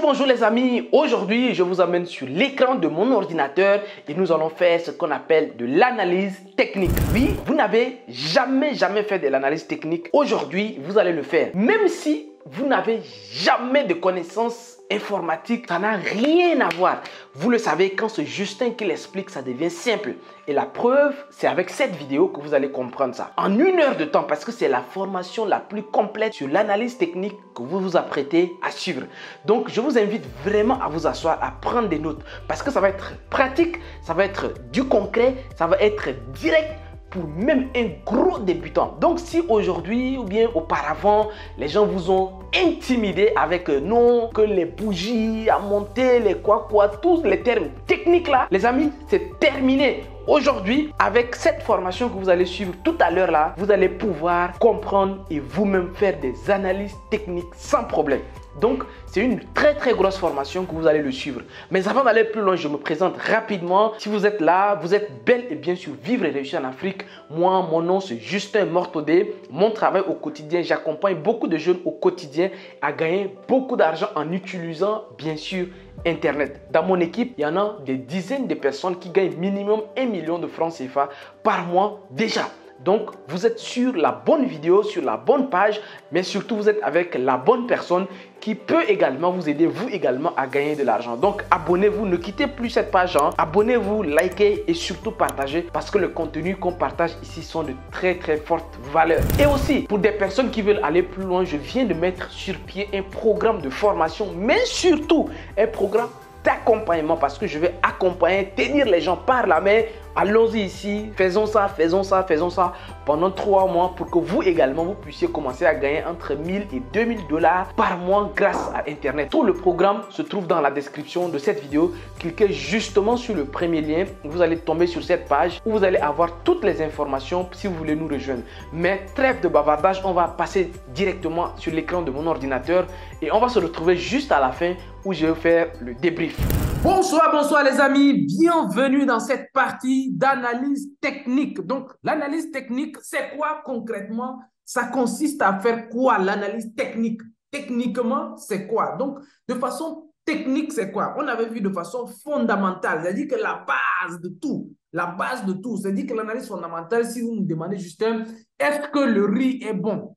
Bonjour, les amis. Aujourd'hui, je vous amène sur l'écran de mon ordinateur et nous allons faire ce qu'on appelle de l'analyse technique. Oui, vous n'avez jamais, jamais fait de l'analyse technique. Aujourd'hui, vous allez le faire. Même si vous n'avez jamais de connaissances informatique, ça n'a rien à voir. Vous le savez, quand c'est Justin qui l'explique, ça devient simple. Et la preuve, c'est avec cette vidéo que vous allez comprendre ça. En une heure de temps, parce que c'est la formation la plus complète sur l'analyse technique que vous vous apprêtez à suivre. Donc, je vous invite vraiment à vous asseoir, à prendre des notes, parce que ça va être pratique, ça va être du concret, ça va être direct pour même un gros débutant. Donc si aujourd'hui ou bien auparavant, les gens vous ont intimidé avec euh, non, que les bougies à monter, les quoi quoi, tous les termes techniques là, les amis, c'est terminé. Aujourd'hui, avec cette formation que vous allez suivre tout à l'heure là, vous allez pouvoir comprendre et vous-même faire des analyses techniques sans problème. Donc, c'est une très très grosse formation que vous allez le suivre. Mais avant d'aller plus loin, je me présente rapidement. Si vous êtes là, vous êtes bel et bien sûr Vivre et réussir en Afrique. Moi, mon nom c'est Justin Mortodé. Mon travail au quotidien, j'accompagne beaucoup de jeunes au quotidien à gagner beaucoup d'argent en utilisant bien sûr Internet. Dans mon équipe, il y en a des dizaines de personnes qui gagnent minimum 1 million de francs CFA par mois déjà. Donc, vous êtes sur la bonne vidéo, sur la bonne page, mais surtout, vous êtes avec la bonne personne qui peut également vous aider, vous également, à gagner de l'argent. Donc, abonnez-vous, ne quittez plus cette page. Hein. Abonnez-vous, likez et surtout partagez parce que le contenu qu'on partage ici sont de très très fortes valeurs. Et aussi, pour des personnes qui veulent aller plus loin, je viens de mettre sur pied un programme de formation, mais surtout un programme d'accompagnement parce que je vais accompagner, tenir les gens par la main Allons-y ici, faisons ça, faisons ça, faisons ça pendant trois mois pour que vous également, vous puissiez commencer à gagner entre 1000 et 2000 dollars par mois grâce à Internet. Tout le programme se trouve dans la description de cette vidéo. Cliquez justement sur le premier lien. Vous allez tomber sur cette page où vous allez avoir toutes les informations si vous voulez nous rejoindre. Mais trêve de bavardage, on va passer directement sur l'écran de mon ordinateur et on va se retrouver juste à la fin je vais faire le débrief. Bonsoir, bonsoir les amis. Bienvenue dans cette partie d'analyse technique. Donc, l'analyse technique, c'est quoi concrètement? Ça consiste à faire quoi l'analyse technique? Techniquement, c'est quoi? Donc, de façon technique, c'est quoi? On avait vu de façon fondamentale, c'est-à-dire que la base de tout, la base de tout, c'est-à-dire que l'analyse fondamentale, si vous me demandez Justin, est-ce que le riz est bon?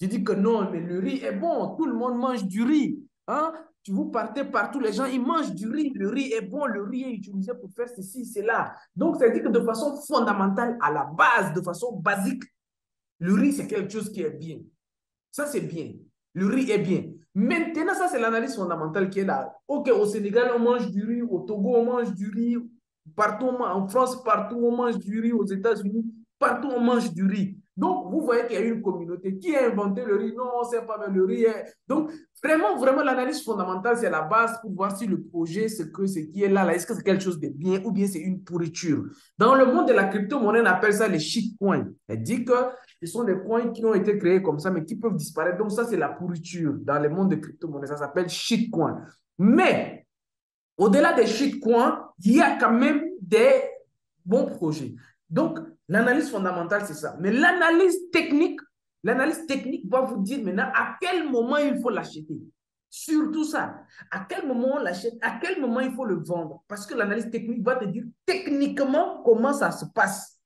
Je dis que non, mais le riz est bon, tout le monde mange du riz. Hein? vous partez partout, les gens, ils mangent du riz. Le riz est bon, le riz est utilisé pour faire ceci, cela. Donc, ça dit que de façon fondamentale, à la base, de façon basique, le riz, c'est quelque chose qui est bien. Ça, c'est bien. Le riz est bien. Maintenant, ça, c'est l'analyse fondamentale qui est là. OK, au Sénégal, on mange du riz. Au Togo, on mange du riz. Partout, en France, partout, on mange du riz. Aux États-Unis, partout, on mange du riz. Donc, vous voyez qu'il y a une communauté qui a inventé le riz. Non, c'est pas le riz. Donc, vraiment, vraiment, l'analyse fondamentale, c'est la base pour voir si le projet, ce que ce qui est là, là est-ce que c'est quelque chose de bien ou bien c'est une pourriture. Dans le monde de la crypto-monnaie, on appelle ça les shitcoins. Elle dit que ce sont des coins qui ont été créés comme ça, mais qui peuvent disparaître. Donc, ça, c'est la pourriture. Dans le monde de crypto-monnaie, ça s'appelle shitcoin. Mais, au-delà des shitcoins, il y a quand même des bons projets. Donc, L'analyse fondamentale, c'est ça. Mais l'analyse technique, l'analyse technique va vous dire maintenant à quel moment il faut l'acheter. Surtout ça. À quel moment on l'achète, à quel moment il faut le vendre. Parce que l'analyse technique va te dire techniquement comment ça se passe.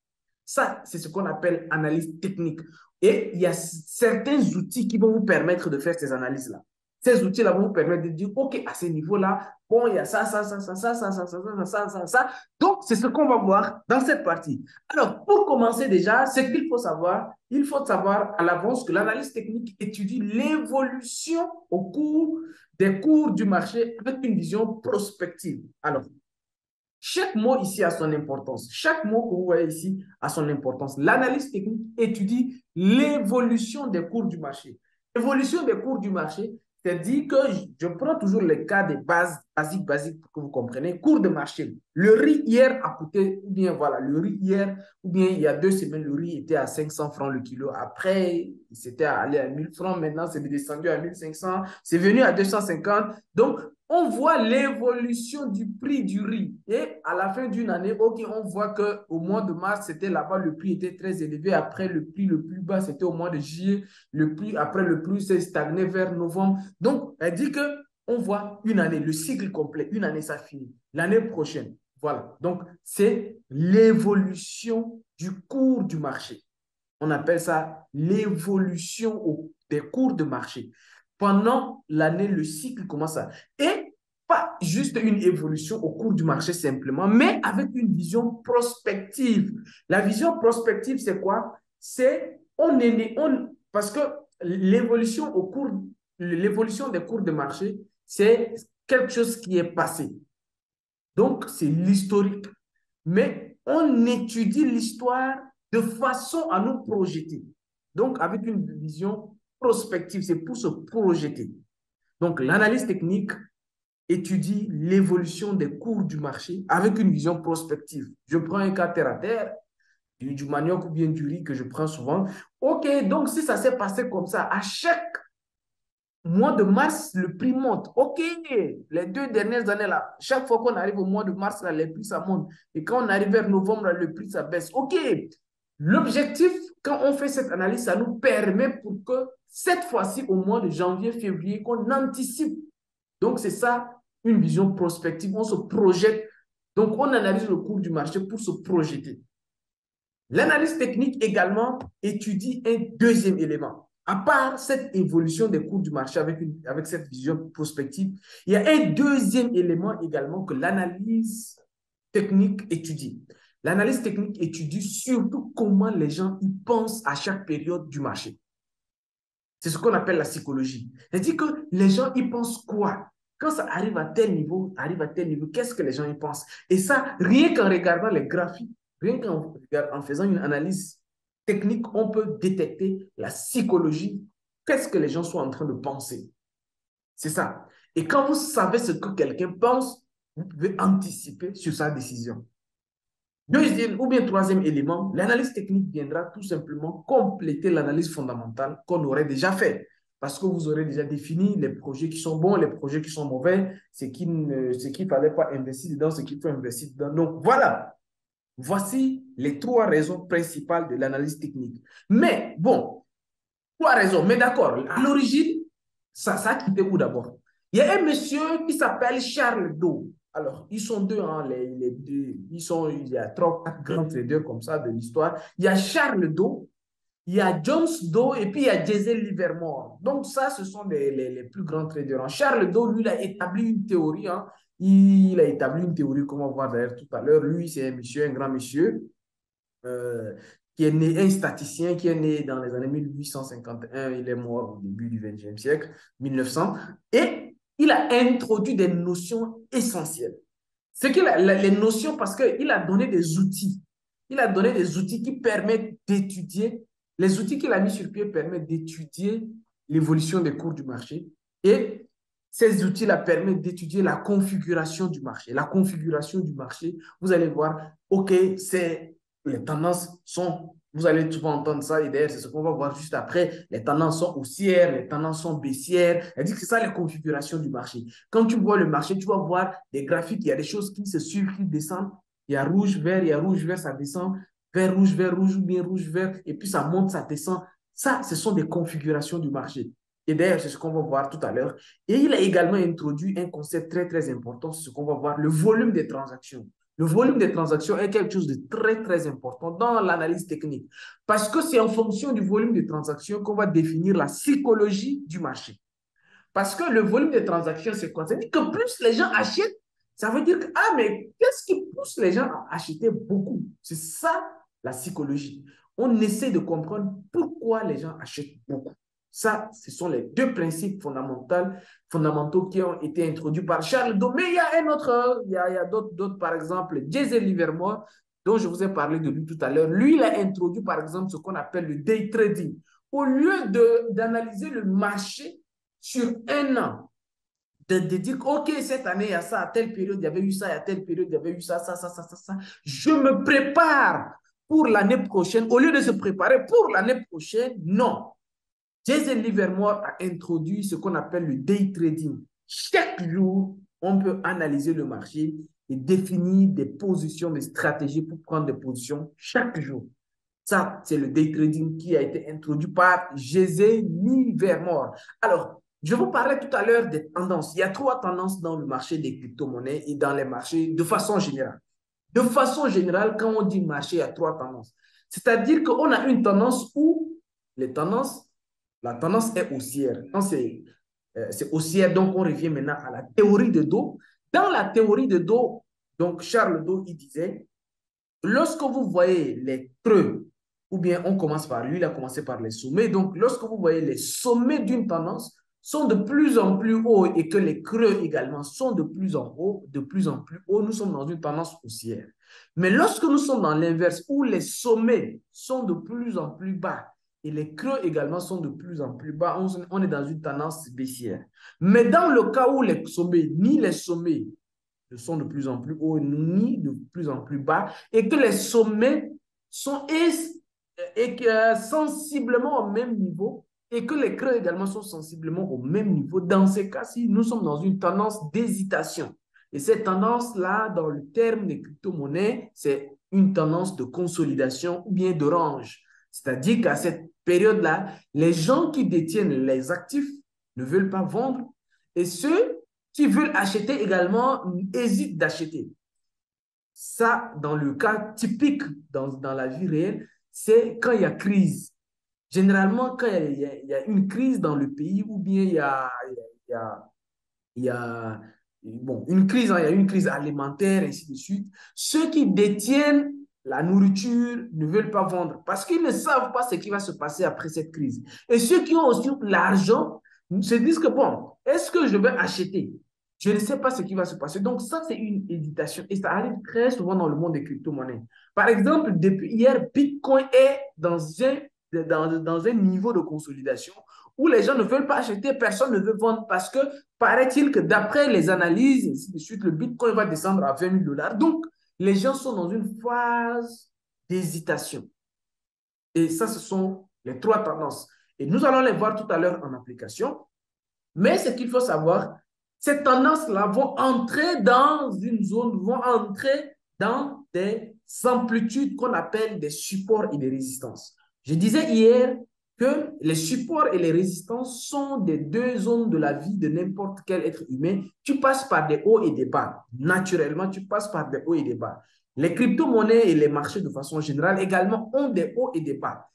Ça, c'est ce qu'on appelle analyse technique. Et il y a certains outils qui vont vous permettre de faire ces analyses-là. Ces outils-là vont vous permettre de dire, OK, à ce niveau-là, bon, il y a ça, ça, ça, ça, ça, ça, ça, ça, ça, ça, ça, ça. Donc, c'est ce qu'on va voir dans cette partie. Alors, pour commencer déjà, ce qu'il faut savoir, il faut savoir à l'avance que l'analyse technique étudie l'évolution au cours des cours du marché avec une vision prospective. Alors, chaque mot ici a son importance. Chaque mot que vous voyez ici a son importance. L'analyse technique étudie l'évolution des cours du marché. L'évolution des cours du marché, c'est-à-dire que je prends toujours le cas des bases basiques, basiques pour que vous compreniez. Cours de marché. Le riz hier a coûté, ou bien voilà, le riz hier, ou bien il y a deux semaines, le riz était à 500 francs le kilo. Après, c'était allé à 1000 francs. Maintenant, c'est descendu à 1500. C'est venu à 250. Donc, on voit l'évolution du prix du riz. Et à la fin d'une année, on voit qu'au mois de mars, c'était là-bas, le prix était très élevé. Après, le prix le plus bas, c'était au mois de juillet. Le prix, après, le prix s'est stagné vers novembre. Donc, elle dit que on voit une année, le cycle complet, une année, ça finit. L'année prochaine, voilà. Donc, c'est l'évolution du cours du marché. On appelle ça l'évolution des cours de marché. Pendant l'année, le cycle commence à... Et pas juste une évolution au cours du marché simplement, mais avec une vision prospective. La vision prospective, c'est quoi? C'est on est on, parce que l'évolution au cours l'évolution des cours de marché, c'est quelque chose qui est passé. Donc, c'est l'historique. Mais on étudie l'histoire de façon à nous projeter. Donc, avec une vision prospective, c'est pour se projeter. Donc, l'analyse technique étudie l'évolution des cours du marché avec une vision prospective. Je prends un cas terre à terre, du, manioc ou bien du riz que je prends souvent. OK, donc si ça s'est passé comme ça, à chaque mois de mars, le prix monte. OK, les deux dernières années là, chaque fois qu'on arrive au mois de mars, là, les prix ça monte. Et quand on arrive vers novembre, là, le prix ça baisse. OK, l'objectif, quand on fait cette analyse, ça nous permet pour que cette fois-ci, au mois de janvier, février, qu'on anticipe. Donc, c'est ça une vision prospective. On se projette. Donc, on analyse le cours du marché pour se projeter. L'analyse technique également étudie un deuxième élément. À part cette évolution des cours du marché avec, avec cette vision prospective, il y a un deuxième élément également que l'analyse technique étudie. L'analyse technique étudie surtout comment les gens y pensent à chaque période du marché. C'est ce qu'on appelle la psychologie. C'est-à-dire que les gens y pensent quoi? Quand ça arrive à tel niveau, arrive à tel niveau, qu'est-ce que les gens y pensent? Et ça, rien qu'en regardant les graphiques, rien qu'en faisant une analyse technique, on peut détecter la psychologie. Qu'est-ce que les gens sont en train de penser? C'est ça. Et quand vous savez ce que quelqu'un pense, vous pouvez anticiper sur sa décision. Deuxième ou bien troisième élément, l'analyse technique viendra tout simplement compléter l'analyse fondamentale qu'on aurait déjà fait. Parce que vous aurez déjà défini les projets qui sont bons, les projets qui sont mauvais, ce qu'il ne fallait pas investir dedans, ce qu'il faut investir dedans. Donc voilà, voici les trois raisons principales de l'analyse technique. Mais bon, trois raisons, mais d'accord, à l'origine, ça, ça a quitté où d'abord? Il y a un monsieur qui s'appelle Charles Doe. Alors, ils sont deux, hein, les, les, deux. Ils sont, il y a trois, quatre grands traders comme ça de l'histoire. Il y a Charles Doe, il y a Jones Doe et puis il y a Diesel Livermore. Donc, ça, ce sont les, les, les plus grands traders. Hein. Charles Doe, lui, il a établi une théorie. Hein. Il a établi une théorie, comme on va voir d'ailleurs tout à l'heure. Lui, c'est un monsieur, un grand monsieur, euh, qui est né, un statisticien qui est né dans les années 1851. Il est mort au début du XXe siècle, 1900. Et il a introduit des notions essentielles. C'est qu'il les notions parce qu'il a donné des outils. Il a donné des outils qui permettent d'étudier, les outils qu'il a mis sur pied permettent d'étudier l'évolution des cours du marché. Et ces outils-là permettent d'étudier la configuration du marché. La configuration du marché, vous allez voir, OK, c'est les tendances sont vous allez souvent entendre ça et d'ailleurs, c'est ce qu'on va voir juste après. Les tendances sont haussières, les tendances sont baissières. Elle dit que c'est ça la configuration du marché. Quand tu vois le marché, tu vas voir des graphiques, il y a des choses qui se suivent, qui descendent. Il y a rouge, vert, il y a rouge, vert, ça descend. Vert, rouge, vert, rouge ou bien rouge, vert. Et puis ça monte, ça descend. Ça, ce sont des configurations du marché. Et d'ailleurs, c'est ce qu'on va voir tout à l'heure. Et il a également introduit un concept très, très important, c'est ce qu'on va voir, le volume des transactions. Le volume des transactions est quelque chose de très, très important dans l'analyse technique parce que c'est en fonction du volume des transactions qu'on va définir la psychologie du marché. Parce que le volume des transactions, c'est quoi? Ça veut dire que plus les gens achètent, ça veut dire que, ah, mais qu'est-ce qui pousse les gens à acheter beaucoup? C'est ça la psychologie. On essaie de comprendre pourquoi les gens achètent beaucoup. Ça, ce sont les deux principes fondamentaux, fondamentaux qui ont été introduits par Charles. Mais il y a un autre, il y a, d'autres, par exemple, Jason Livermore, dont je vous ai parlé de lui tout à l'heure. Lui, il a introduit, par exemple, ce qu'on appelle le day trading. Au lieu d'analyser le marché sur un an, de, de, dire, OK, cette année, il y a ça, à telle période, il y avait eu ça, à telle période, il y avait eu ça, ça, ça, ça, ça, ça. Je me prépare pour l'année prochaine. Au lieu de se préparer pour l'année prochaine, non. Jason Livermore a introduit ce qu'on appelle le day trading. Chaque jour, on peut analyser le marché et définir des positions, des stratégies pour prendre des positions chaque jour. Ça, c'est le day trading qui a été introduit par Jason Livermore. Alors, Je vous parlais tout à l'heure des tendances. Il y a trois tendances dans le marché des crypto-monnaies et dans les marchés de façon générale. De façon générale, quand on dit marché, il y a trois tendances. C'est-à-dire qu'on a une tendance où les tendances, la tendance est haussière. Quand c'est euh, haussière, donc on revient maintenant à la théorie de dos. Dans la théorie de dos, donc Charles Do, il disait, lorsque vous voyez les creux, ou bien on commence par lui, il a commencé par les sommets. Donc, lorsque vous voyez les sommets d'une tendance, sont de plus en plus hauts et que les creux également sont de plus en haut, de plus en plus haut, nous sommes dans une tendance haussière. Mais lorsque nous sommes dans l'inverse, où les sommets sont de plus en plus bas et les creux également sont de plus en plus bas, on, est dans une tendance baissière. Mais dans le cas où les sommets, ni les sommets ne sont de plus en plus hauts, ni de plus en plus bas, et que les sommets sont et, sensiblement au même niveau, et que les creux également sont sensiblement au même niveau, dans ces cas-ci, nous sommes dans une tendance d'hésitation. Et cette tendance-là, dans le terme des crypto-monnaies, c'est une tendance de consolidation ou bien de range. C'est-à-dire qu'à cette période-là, les gens qui détiennent les actifs ne veulent pas vendre et ceux qui veulent acheter également hésitent d'acheter. Ça, dans le cas typique dans, dans la vie réelle, c'est quand il y a crise. Généralement, quand il y, a, une crise dans le pays ou bien il y a, il y a, bon, une crise, hein, il y a une crise alimentaire, ainsi de suite, ceux qui détiennent la nourriture ne veulent pas vendre parce qu'ils ne savent pas ce qui va se passer après cette crise. Et ceux qui ont aussi l'argent se disent que, bon, est-ce que je vais acheter? Je ne sais pas ce qui va se passer. Donc, ça, c'est une hésitation. Et ça arrive très souvent dans le monde des crypto-monnaies. Par exemple, depuis hier, Bitcoin est dans un dans, dans un niveau de consolidation où les gens ne veulent pas acheter, personne ne veut vendre parce que paraît-il que d'après les analyses, ainsi de suite, le Bitcoin va descendre à 20 000 dollars. Donc, les gens sont dans une phase d'hésitation. Et ça, ce sont les trois tendances. Et nous allons les voir tout à l'heure en application. Mais ce qu'il faut savoir, ces tendances-là vont entrer dans une zone, vont entrer dans des amplitudes qu'on appelle des supports et des résistances. Je disais hier que les supports et les résistances sont des deux zones de la vie de n'importe quel être humain. Tu passes par des hauts et des bas. Naturellement, tu passes par des hauts et des bas. Les crypto-monnaies et les marchés de façon générale également ont des hauts et des bas.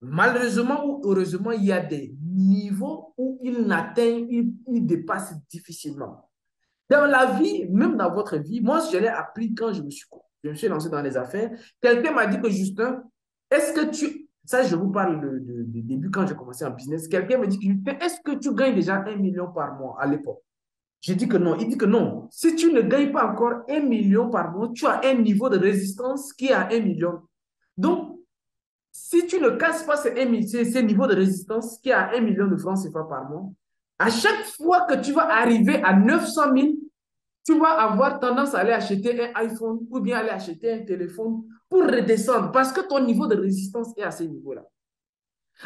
Malheureusement ou heureusement, il y a des niveaux où ils n'atteignent, ils, dépassent difficilement. Dans la vie, même dans votre vie, moi, je l'ai appris quand je me suis, je me suis lancé dans les affaires. Quelqu'un m'a dit que Justin, est-ce que tu ça, je vous parle du de, début quand j'ai commencé en business. Quelqu'un me dit est-ce que tu gagnes déjà un million par mois à l'époque? J'ai dit que non. Il dit que non. Si tu ne gagnes pas encore un million par mois, tu as un niveau de résistance qui est à un million. Donc, si tu ne casses pas ces, ces niveaux de résistance qui est à un million de francs CFA par mois, à chaque fois que tu vas arriver à 900 000, tu vas avoir tendance à aller acheter un iPhone ou bien aller acheter un téléphone pour redescendre parce que ton niveau de résistance est à ce niveau-là.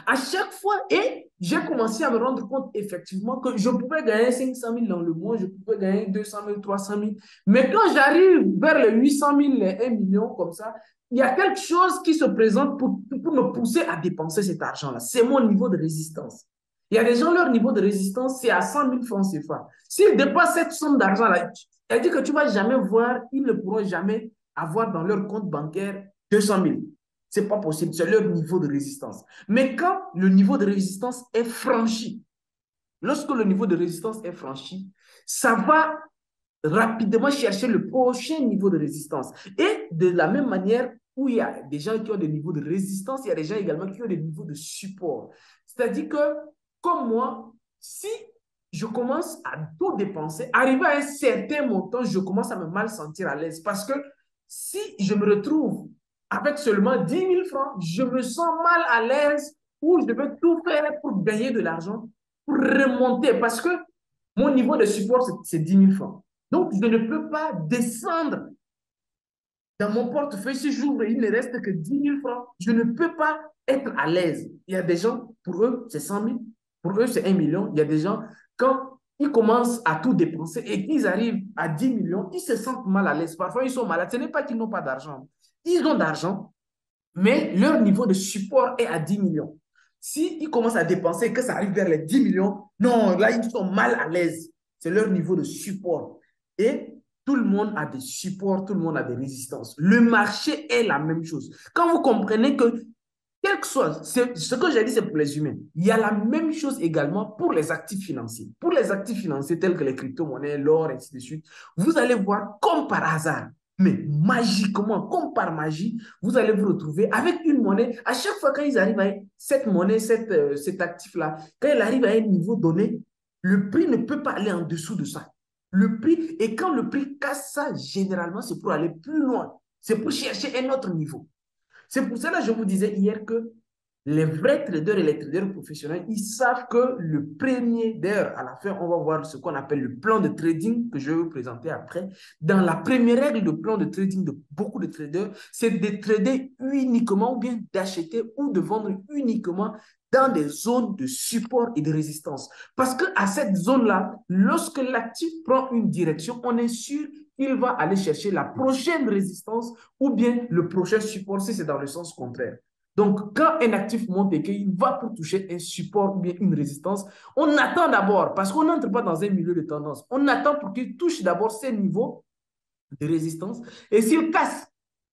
À chaque fois, et j'ai commencé à me rendre compte effectivement que je pouvais gagner 500 000 dans le mois, je pouvais gagner 200 000, 300 000. Mais quand j'arrive vers les 800 000, les 1 million comme ça, il y a quelque chose qui se présente pour, pour me pousser à dépenser cet argent-là. C'est mon niveau de résistance. Il y a des gens, leur niveau de résistance, c'est à 100 000 francs CFA. S'ils dépassent cette somme d'argent-là, elle dit que tu ne vas jamais voir, ils ne pourront jamais avoir dans leur compte bancaire 200 000. Ce n'est pas possible, c'est leur niveau de résistance. Mais quand le niveau de résistance est franchi, lorsque le niveau de résistance est franchi, ça va rapidement chercher le prochain niveau de résistance. Et de la même manière où il y a des gens qui ont des niveaux de résistance, il y a des gens également qui ont des niveaux de support. C'est-à-dire que, comme moi, si je commence à tout dépenser, arrivé à un certain montant, je commence à me mal sentir à l'aise parce que si je me retrouve avec seulement 10 000 francs, je me sens mal à l'aise ou je vais tout faire pour gagner de l'argent, pour remonter parce que mon niveau de support, c'est 10 000 francs. Donc, je ne peux pas descendre dans mon portefeuille. Si j'ouvre, il ne reste que 10 000 francs. Je ne peux pas être à l'aise. Il y a des gens, pour eux, c'est 100 000. Pour eux, c'est 1 million. Il y a des gens, quand ils commencent à tout dépenser et qu'ils arrivent à 10 millions, ils se sentent mal à l'aise. Parfois, ils sont malades. Ce n'est pas qu'ils n'ont pas d'argent. Ils ont d'argent, mais leur niveau de support est à 10 millions. S'ils commencent à dépenser et que ça arrive vers les 10 millions, non, là, ils sont mal à l'aise. C'est leur niveau de support. Et tout le monde a des supports, tout le monde a des résistances. Le marché est la même chose. Quand vous comprenez que, quel que soit, ce que j'ai dit, c'est pour les humains. Il y a la même chose également pour les actifs financiers. Pour les actifs financiers tels que les crypto-monnaies, l'or, ainsi de suite, vous allez voir comme par hasard, mais magiquement, comme par magie, vous allez vous retrouver avec une monnaie. À chaque fois qu'ils arrivent à cette monnaie, cette, euh, cet actif-là, quand il arrive à un niveau donné, le prix ne peut pas aller en dessous de ça. Le prix, et quand le prix casse ça, généralement, c'est pour aller plus loin. C'est pour chercher un autre niveau. C'est pour cela que je vous disais hier que les vrais traders et les traders professionnels, ils savent que le premier, d'ailleurs, à la fin, on va voir ce qu'on appelle le plan de trading que je vais vous présenter après. Dans la première règle de plan de trading de beaucoup de traders, c'est de trader uniquement ou bien d'acheter ou de vendre uniquement dans des zones de support et de résistance. Parce que à cette zone-là, lorsque l'actif prend une direction, on est sûr qu'il va aller chercher la prochaine résistance ou bien le prochain support si c'est dans le sens contraire. Donc, quand un actif monte et qu'il va pour toucher un support ou bien une résistance, on attend d'abord, parce qu'on n'entre pas dans un milieu de tendance, on attend pour qu'il touche d'abord ces niveaux de résistance. Et s'il casse,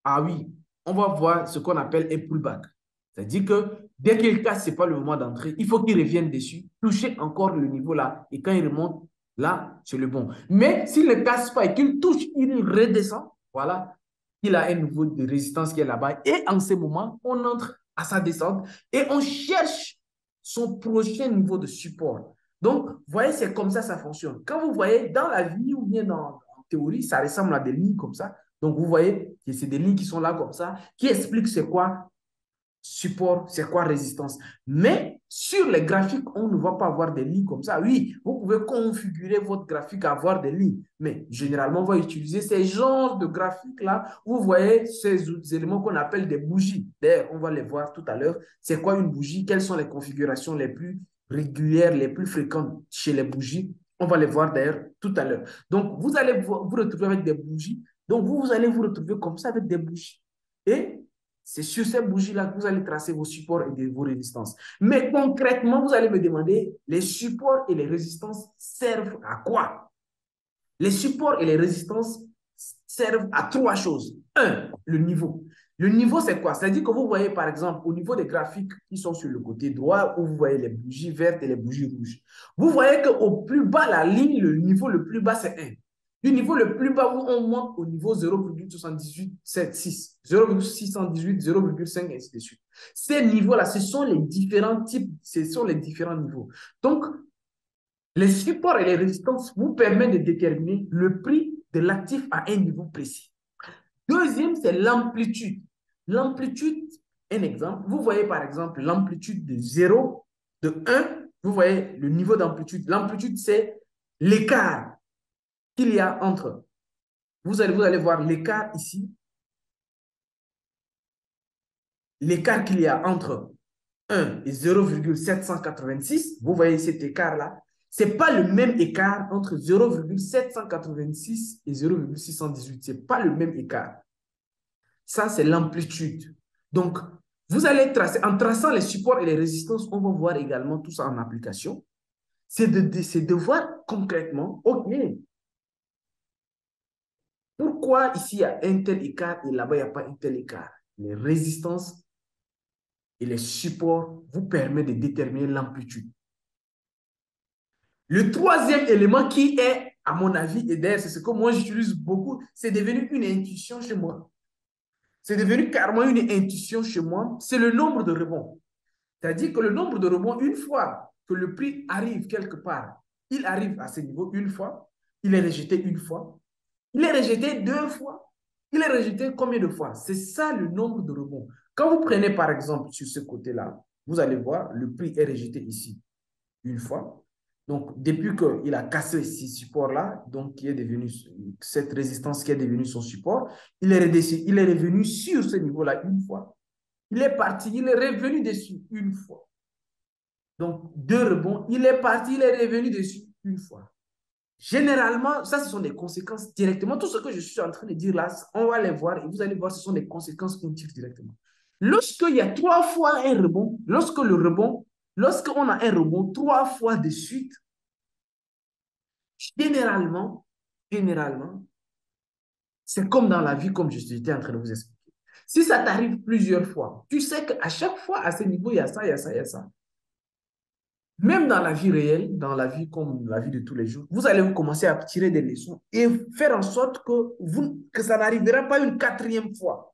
ah oui, on va voir ce qu'on appelle un pullback. C'est-à-dire que dès qu'il casse, ce n'est pas le moment d'entrer. Il faut qu'il revienne dessus, toucher encore le niveau là. Et quand il remonte, là, c'est le bon. Mais s'il ne casse pas et qu'il touche, il redescend, voilà, il a un niveau de résistance qui est là-bas. Et en ce moment, on entre à sa descente et on cherche son prochain niveau de support. Donc, vous voyez, c'est comme ça ça fonctionne. Quand vous voyez dans la vie ou bien dans, en théorie, ça ressemble à des lignes comme ça. Donc, vous voyez que c'est des lignes qui sont là comme ça, qui expliquent c'est quoi support, c'est quoi résistance? Mais sur les graphiques, on ne va pas avoir des lignes comme ça. Oui, vous pouvez configurer votre graphique à avoir des lignes, mais généralement, on va utiliser ces genres de graphiques-là. Vous voyez ces éléments qu'on appelle des bougies. D'ailleurs, on va les voir tout à l'heure. C'est quoi une bougie? Quelles sont les configurations les plus régulières, les plus fréquentes chez les bougies? On va les voir d'ailleurs tout à l'heure. Donc, vous allez vous retrouver avec des bougies. Donc, vous, vous allez vous retrouver comme ça avec des bougies. Et c'est sur ces bougies-là que vous allez tracer vos supports et vos résistances. Mais concrètement, vous allez me demander, les supports et les résistances servent à quoi? Les supports et les résistances servent à trois choses. Un, le niveau. Le niveau, c'est quoi? C'est-à-dire que vous voyez, par exemple, au niveau des graphiques qui sont sur le côté droit, où vous voyez les bougies vertes et les bougies rouges, vous voyez qu'au plus bas, la ligne, le niveau le plus bas, c'est 1. Du niveau le plus bas où on monte au niveau 0,7876, 0,618, 0,5, ainsi de suite. Ces niveaux-là, ce sont les différents types, ce sont les différents niveaux. Donc, les supports et les résistances vous permettent de déterminer le prix de l'actif à un niveau précis. Deuxième, c'est l'amplitude. L'amplitude, un exemple, vous voyez par exemple l'amplitude de 0, de 1, vous voyez le niveau d'amplitude. L'amplitude, c'est l'écart qu'il y a entre, vous allez, vous voir l'écart ici, l'écart qu'il y a entre 1 et 0,786, vous voyez cet écart-là, ce n'est pas le même écart entre 0,786 et 0,618. Ce n'est pas le même écart. Ça, c'est l'amplitude. Donc, vous allez tracer, en traçant les supports et les résistances, on va voir également tout ça en application. C'est de, de voir concrètement, OK, pourquoi ici il y a un tel écart et là-bas il n'y a pas un tel écart? Les résistances et les supports vous permettent de déterminer l'amplitude. Le troisième élément qui est, à mon avis, et d'ailleurs c'est ce que moi j'utilise beaucoup, c'est devenu une intuition chez moi. C'est devenu carrément une intuition chez moi, c'est le nombre de rebonds. C'est-à-dire que le nombre de rebonds, une fois que le prix arrive quelque part, il arrive à ce niveau une fois, il est rejeté une fois, il est rejeté deux fois. Il est rejeté combien de fois? C'est ça le nombre de rebonds. Quand vous prenez par exemple sur ce côté-là, vous allez voir, le prix est rejeté ici une fois. Donc, depuis qu'il a cassé ce support-là, donc qui est devenu cette résistance qui est devenue son support, il est, il est revenu sur ce niveau-là une fois. Il est parti, il est revenu dessus une fois. Donc, deux rebonds, il est parti, il est revenu dessus une fois. Généralement, ça, ce sont des conséquences directement. Tout ce que je suis en train de dire là, on va les voir et vous allez voir, ce sont des conséquences qu'on tire directement. Lorsqu'il y a trois fois un rebond, lorsque le rebond, lorsqu'on a un rebond trois fois de suite, généralement, généralement, c'est comme dans la vie, comme je suis en train de vous expliquer. Si ça t'arrive plusieurs fois, tu sais qu'à chaque fois, à ce niveau, il y a ça, il y a ça, il y a ça. Même dans la vie réelle, dans la vie comme la vie de tous les jours, vous allez commencer à tirer des leçons et faire en sorte que, vous, que ça n'arrivera pas une quatrième fois.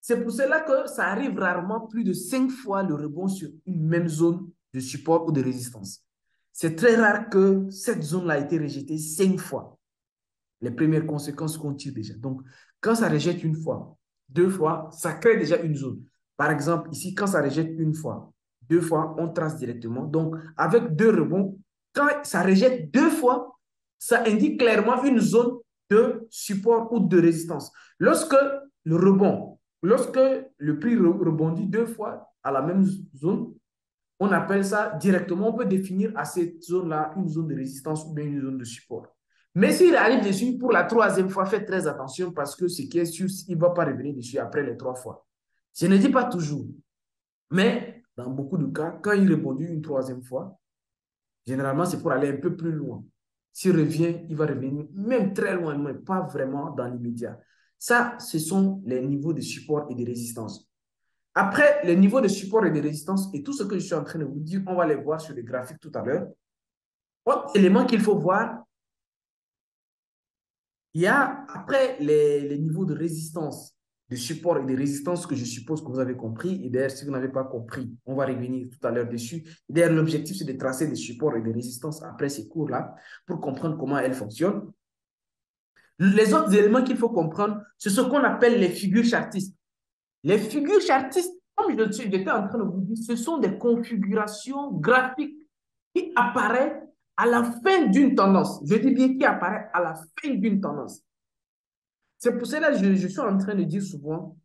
C'est pour cela que ça arrive rarement plus de cinq fois le rebond sur une même zone de support ou de résistance. C'est très rare que cette zone-là ait été rejetée cinq fois. Les premières conséquences qu'on tire déjà. Donc, quand ça rejette une fois, deux fois, ça crée déjà une zone. Par exemple, ici, quand ça rejette une fois, deux fois, on trace directement. Donc, avec deux rebonds, quand ça rejette deux fois, ça indique clairement une zone de support ou de résistance. Lorsque le rebond, lorsque le prix rebondit deux fois à la même zone, on appelle ça directement, on peut définir à cette zone-là une zone de résistance ou bien une zone de support. Mais s'il arrive dessus pour la troisième fois, faites très attention parce que ce qui est sûr, il ne va pas revenir dessus après les trois fois. Je ne dis pas toujours, mais dans beaucoup de cas, quand il rebondit une troisième fois, généralement, c'est pour aller un peu plus loin. S'il revient, il va revenir même très loin, mais pas vraiment dans l'immédiat. Ça, ce sont les niveaux de support et de résistance. Après, les niveaux de support et de résistance et tout ce que je suis en train de vous dire, on va les voir sur les graphiques tout à l'heure. Autre élément qu'il faut voir, il y a, après les, les, niveaux de résistance, de support et de résistance que je suppose que vous avez compris, et d'ailleurs, si vous n'avez pas compris, on va revenir tout à l'heure dessus. D'ailleurs, l'objectif, c'est de tracer des supports et des résistances après ces cours-là pour comprendre comment elles fonctionnent. Les autres éléments qu'il faut comprendre, c'est ce qu'on appelle les figures chartistes. Les figures chartistes, comme j'étais en train de vous dire, ce sont des configurations graphiques qui apparaissent à la fin d'une tendance. Je dis bien qui apparaît à la fin d'une tendance. C'est pour cela que je, je, suis en train de dire souvent,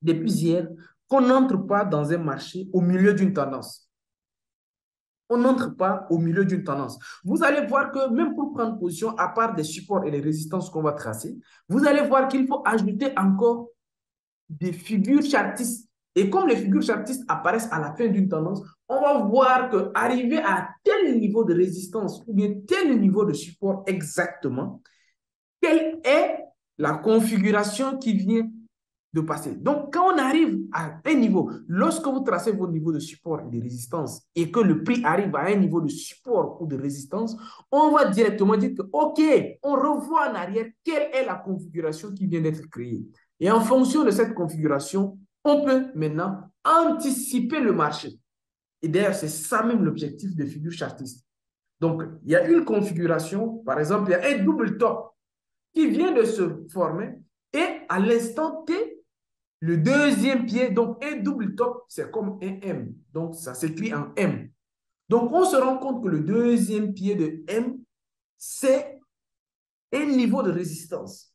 depuis hier, qu'on n'entre pas dans un marché au milieu d'une tendance. On n'entre pas au milieu d'une tendance. Vous allez voir que même pour prendre position, à part des supports et les résistances qu'on va tracer, vous allez voir qu'il faut ajouter encore des figures chartistes. Et comme les figures chartistes apparaissent à la fin d'une tendance, on va voir qu'arriver à tel niveau de résistance ou bien tel niveau de support exactement, quelle est la configuration qui vient de passer. Donc, quand on arrive à un niveau, lorsque vous tracez vos niveaux de support et de résistance et que le prix arrive à un niveau de support ou de résistance, on va directement dire que, OK, on revoit en arrière quelle est la configuration qui vient d'être créée. Et en fonction de cette configuration, on peut maintenant anticiper le marché. Et d'ailleurs, c'est ça même l'objectif des figures chartistes. Donc, il y a une configuration, par exemple, il y a un double top qui vient de se former et à l'instant T, le deuxième pied, donc un double top, c'est comme un M. Donc, ça s'écrit en M. Donc, on se rend compte que le deuxième pied de M, c'est un niveau de résistance.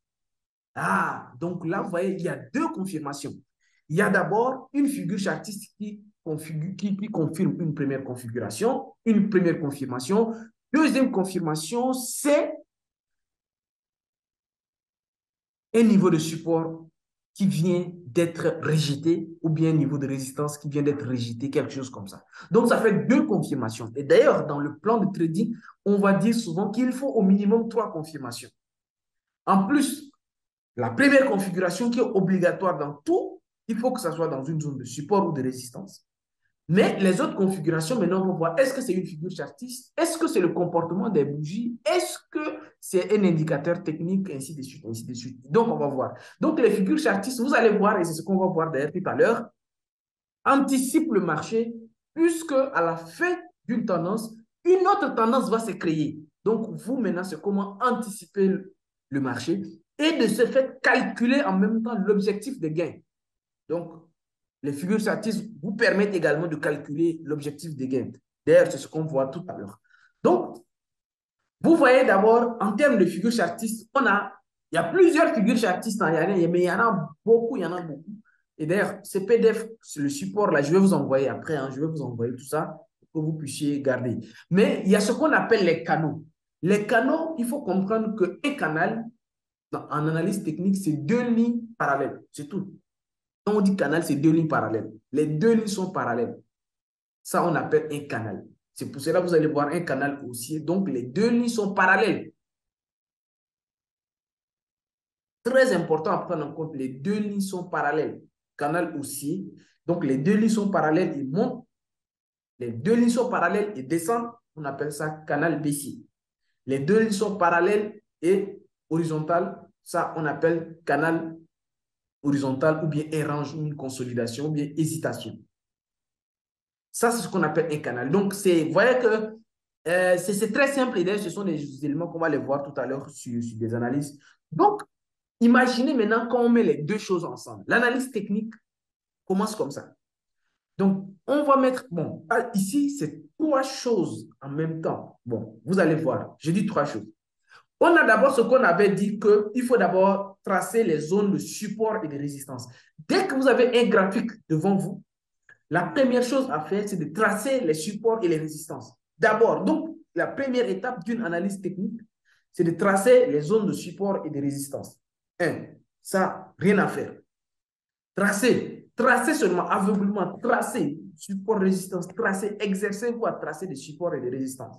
Ah, donc là, vous voyez, il y a deux confirmations. Il y a d'abord une figure chartiste qui qui, confirme une première configuration, une première confirmation. Deuxième confirmation, c'est un niveau de support qui vient d'être rejeté ou bien un niveau de résistance qui vient d'être rejeté, quelque chose comme ça. Donc, ça fait deux confirmations. Et d'ailleurs, dans le plan de trading, on va dire souvent qu'il faut au minimum trois confirmations. En plus, la première configuration qui est obligatoire dans tout, il faut que ça soit dans une zone de support ou de résistance. Mais les autres configurations, maintenant, on va voir, est-ce que c'est une figure chartiste? Est-ce que c'est le comportement des bougies? Est-ce que c'est un indicateur technique, ainsi de suite, ainsi de suite. Donc, on va voir. Donc, les figures chartistes, vous allez voir, et c'est ce qu'on va voir d'ailleurs tout à l'heure, anticipent le marché, puisque à la fin d'une tendance, une autre tendance va se créer. Donc, vous, maintenant, c'est comment anticiper le marché et de ce fait calculer en même temps l'objectif de gain. Donc, les figures chartistes vous permettent également de calculer l'objectif des gains. D'ailleurs, c'est ce qu'on voit tout à l'heure. Donc, vous voyez d'abord, en termes de figures chartistes, on a, il y a plusieurs figures chartistes en Yann, mais il y en a beaucoup, il y en a beaucoup. Et d'ailleurs, ces PDF, le support là, je vais vous envoyer après, hein, je vais vous envoyer tout ça pour que vous puissiez garder. Mais il y a ce qu'on appelle les canaux. Les canaux, il faut comprendre qu'un canal, en analyse technique, c'est deux lignes parallèles, c'est tout. Quand on dit canal, c'est deux lignes parallèles. Les deux lignes sont parallèles. Ça, on appelle un canal. C'est pour cela que vous allez voir un canal haussier. Donc, les deux lignes sont parallèles. Très important à prendre en compte, les deux lignes sont parallèles. Canal haussier. Donc, les deux lignes sont parallèles, ils montent. Les deux lignes sont parallèles et descendent. On appelle ça canal baissier. Les deux lignes sont parallèles et horizontales. Ça, on appelle canal horizontal ou bien érange, une consolidation ou bien hésitation. Ça, c'est ce qu'on appelle un canal. Donc, vous voyez que euh, c'est très simple et ce sont des éléments qu'on va les voir tout à l'heure sur, sur, des analyses. Donc, imaginez maintenant quand on met les deux choses ensemble. L'analyse technique commence comme ça. Donc, on va mettre, bon, ah, ici, c'est trois choses en même temps. Bon, vous allez voir, je dis trois choses. On a d'abord ce qu'on avait dit qu'il faut d'abord tracer les zones de support et de résistance. Dès que vous avez un graphique devant vous, la première chose à faire, c'est de tracer les supports et les résistances. D'abord, donc, la première étape d'une analyse technique, c'est de tracer les zones de support et de résistance. Un, ça, rien à faire. Tracer, tracer seulement, aveuglement, tracer, support, résistance, tracer, exercer quoi Tracer des supports et des résistances.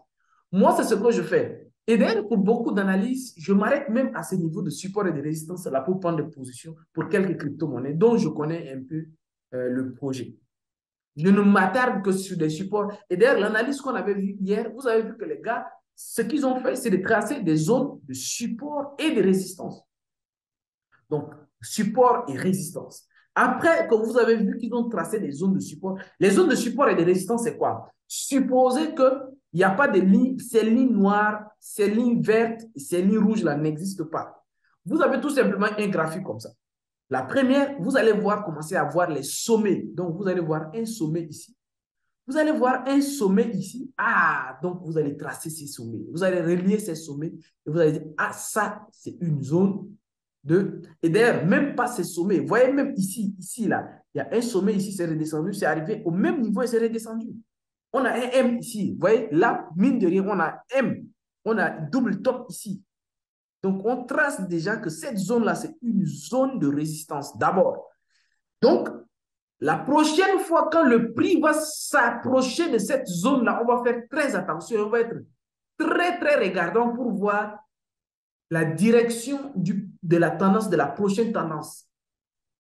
Moi, c'est ce que je fais. Et d'ailleurs, pour beaucoup d'analyses, je m'arrête même à ce niveau de support et de résistance là pour prendre des positions pour quelques crypto-monnaies dont je connais un peu euh, le projet. Je ne m'attarde que sur des supports. Et d'ailleurs, l'analyse qu'on avait vue hier, vous avez vu que les gars, ce qu'ils ont fait, c'est de tracer des zones de support et de résistance. Donc, support et résistance. Après que vous avez vu qu'ils ont tracé des zones de support, les zones de support et de résistance, c'est quoi? Supposez que il n'y a pas de lignes, ces lignes noires, ces lignes vertes, ces lignes rouges là n'existent pas. Vous avez tout simplement un graphique comme ça. La première, vous allez voir commencer à voir les sommets. Donc, vous allez voir un sommet ici. Vous allez voir un sommet ici. Ah, donc vous allez tracer ces sommets. Vous allez relier ces sommets et vous allez dire, ah, ça, c'est une zone de... Et d'ailleurs, même pas ces sommets. Vous voyez, même ici, ici, là, il y a un sommet ici, c'est redescendu, c'est arrivé au même niveau et c'est redescendu. On a un M ici. Vous voyez, là, mine de rien, on a M. On a double top ici. Donc, on trace déjà que cette zone-là, c'est une zone de résistance d'abord. Donc, la prochaine fois, quand le prix va s'approcher de cette zone-là, on va faire très attention. On va être très, très regardant pour voir la direction de la tendance, de la prochaine tendance.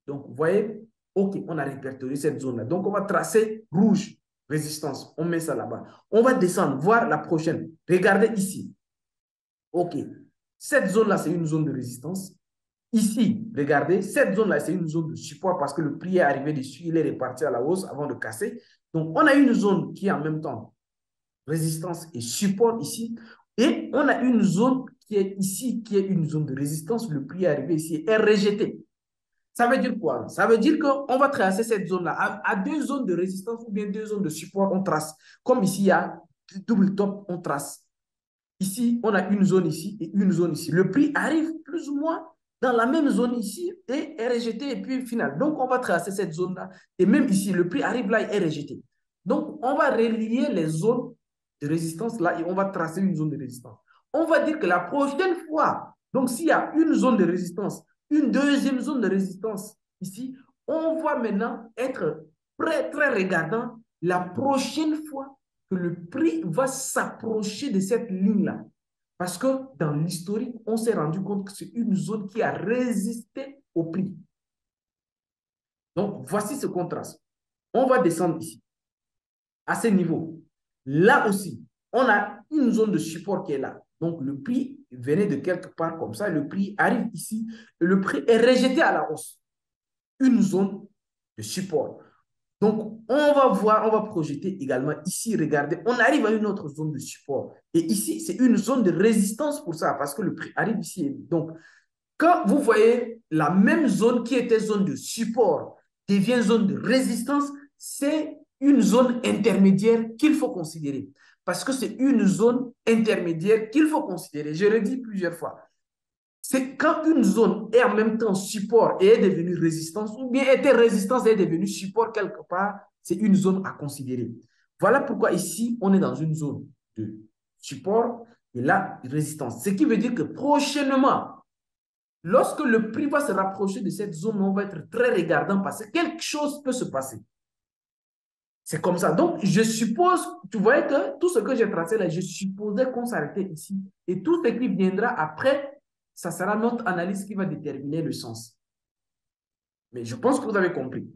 Donc, vous voyez, OK, on a répertorié cette zone-là. Donc, on va tracer rouge résistance. On met ça là-bas. On va descendre, voir la prochaine. Regardez ici. OK. Cette zone-là, c'est une zone de résistance. Ici, regardez, cette zone-là, c'est une zone de support parce que le prix est arrivé dessus, il est reparti à la hausse avant de casser. Donc, on a une zone qui est en même temps résistance et support ici. Et on a une zone qui est ici, qui est une zone de résistance. Le prix est arrivé ici et est rejeté. Ça veut dire quoi? Ça veut dire qu'on va tracer cette zone-là. À, deux zones de résistance ou bien deux zones de support, on trace. Comme ici, il y a double top, on trace. Ici, on a une zone ici et une zone ici. Le prix arrive plus ou moins dans la même zone ici et est rejeté et puis final. Donc, on va tracer cette zone-là. Et même ici, le prix arrive là et est rejeté. Donc, on va relier les zones de résistance là et on va tracer une zone de résistance. On va dire que la prochaine fois, donc s'il y a une zone de résistance une deuxième zone de résistance ici, on va maintenant être très, très regardant la prochaine fois que le prix va s'approcher de cette ligne-là. Parce que dans l'historique, on s'est rendu compte que c'est une zone qui a résisté au prix. Donc, voici ce contraste. On va descendre ici, à ce niveau. Là aussi, on a une zone de support qui est là. Donc, le prix venait de quelque part comme ça, le prix arrive ici, le prix est rejeté à la hausse. Une zone de support. Donc, on va voir, on va projeter également ici, regardez, on arrive à une autre zone de support. Et ici, c'est une zone de résistance pour ça, parce que le prix arrive ici. Donc, quand vous voyez la même zone qui était zone de support devient zone de résistance, c'est une zone intermédiaire qu'il faut considérer parce que c'est une zone intermédiaire qu'il faut considérer. Je le dis plusieurs fois. C'est quand une zone est en même temps support et est devenue résistance, ou bien était résistance et est devenue support quelque part, c'est une zone à considérer. Voilà pourquoi ici, on est dans une zone de support et là, résistance. Ce qui veut dire que prochainement, Lorsque le prix va se rapprocher de cette zone, on va être très regardant parce que quelque chose peut se passer. C'est comme ça. Donc, je suppose, tu vois que tout ce que j'ai tracé là, je supposais qu'on s'arrêtait ici. Et tout ce qui viendra après, ça sera notre analyse qui va déterminer le sens. Mais je pense que vous avez compris.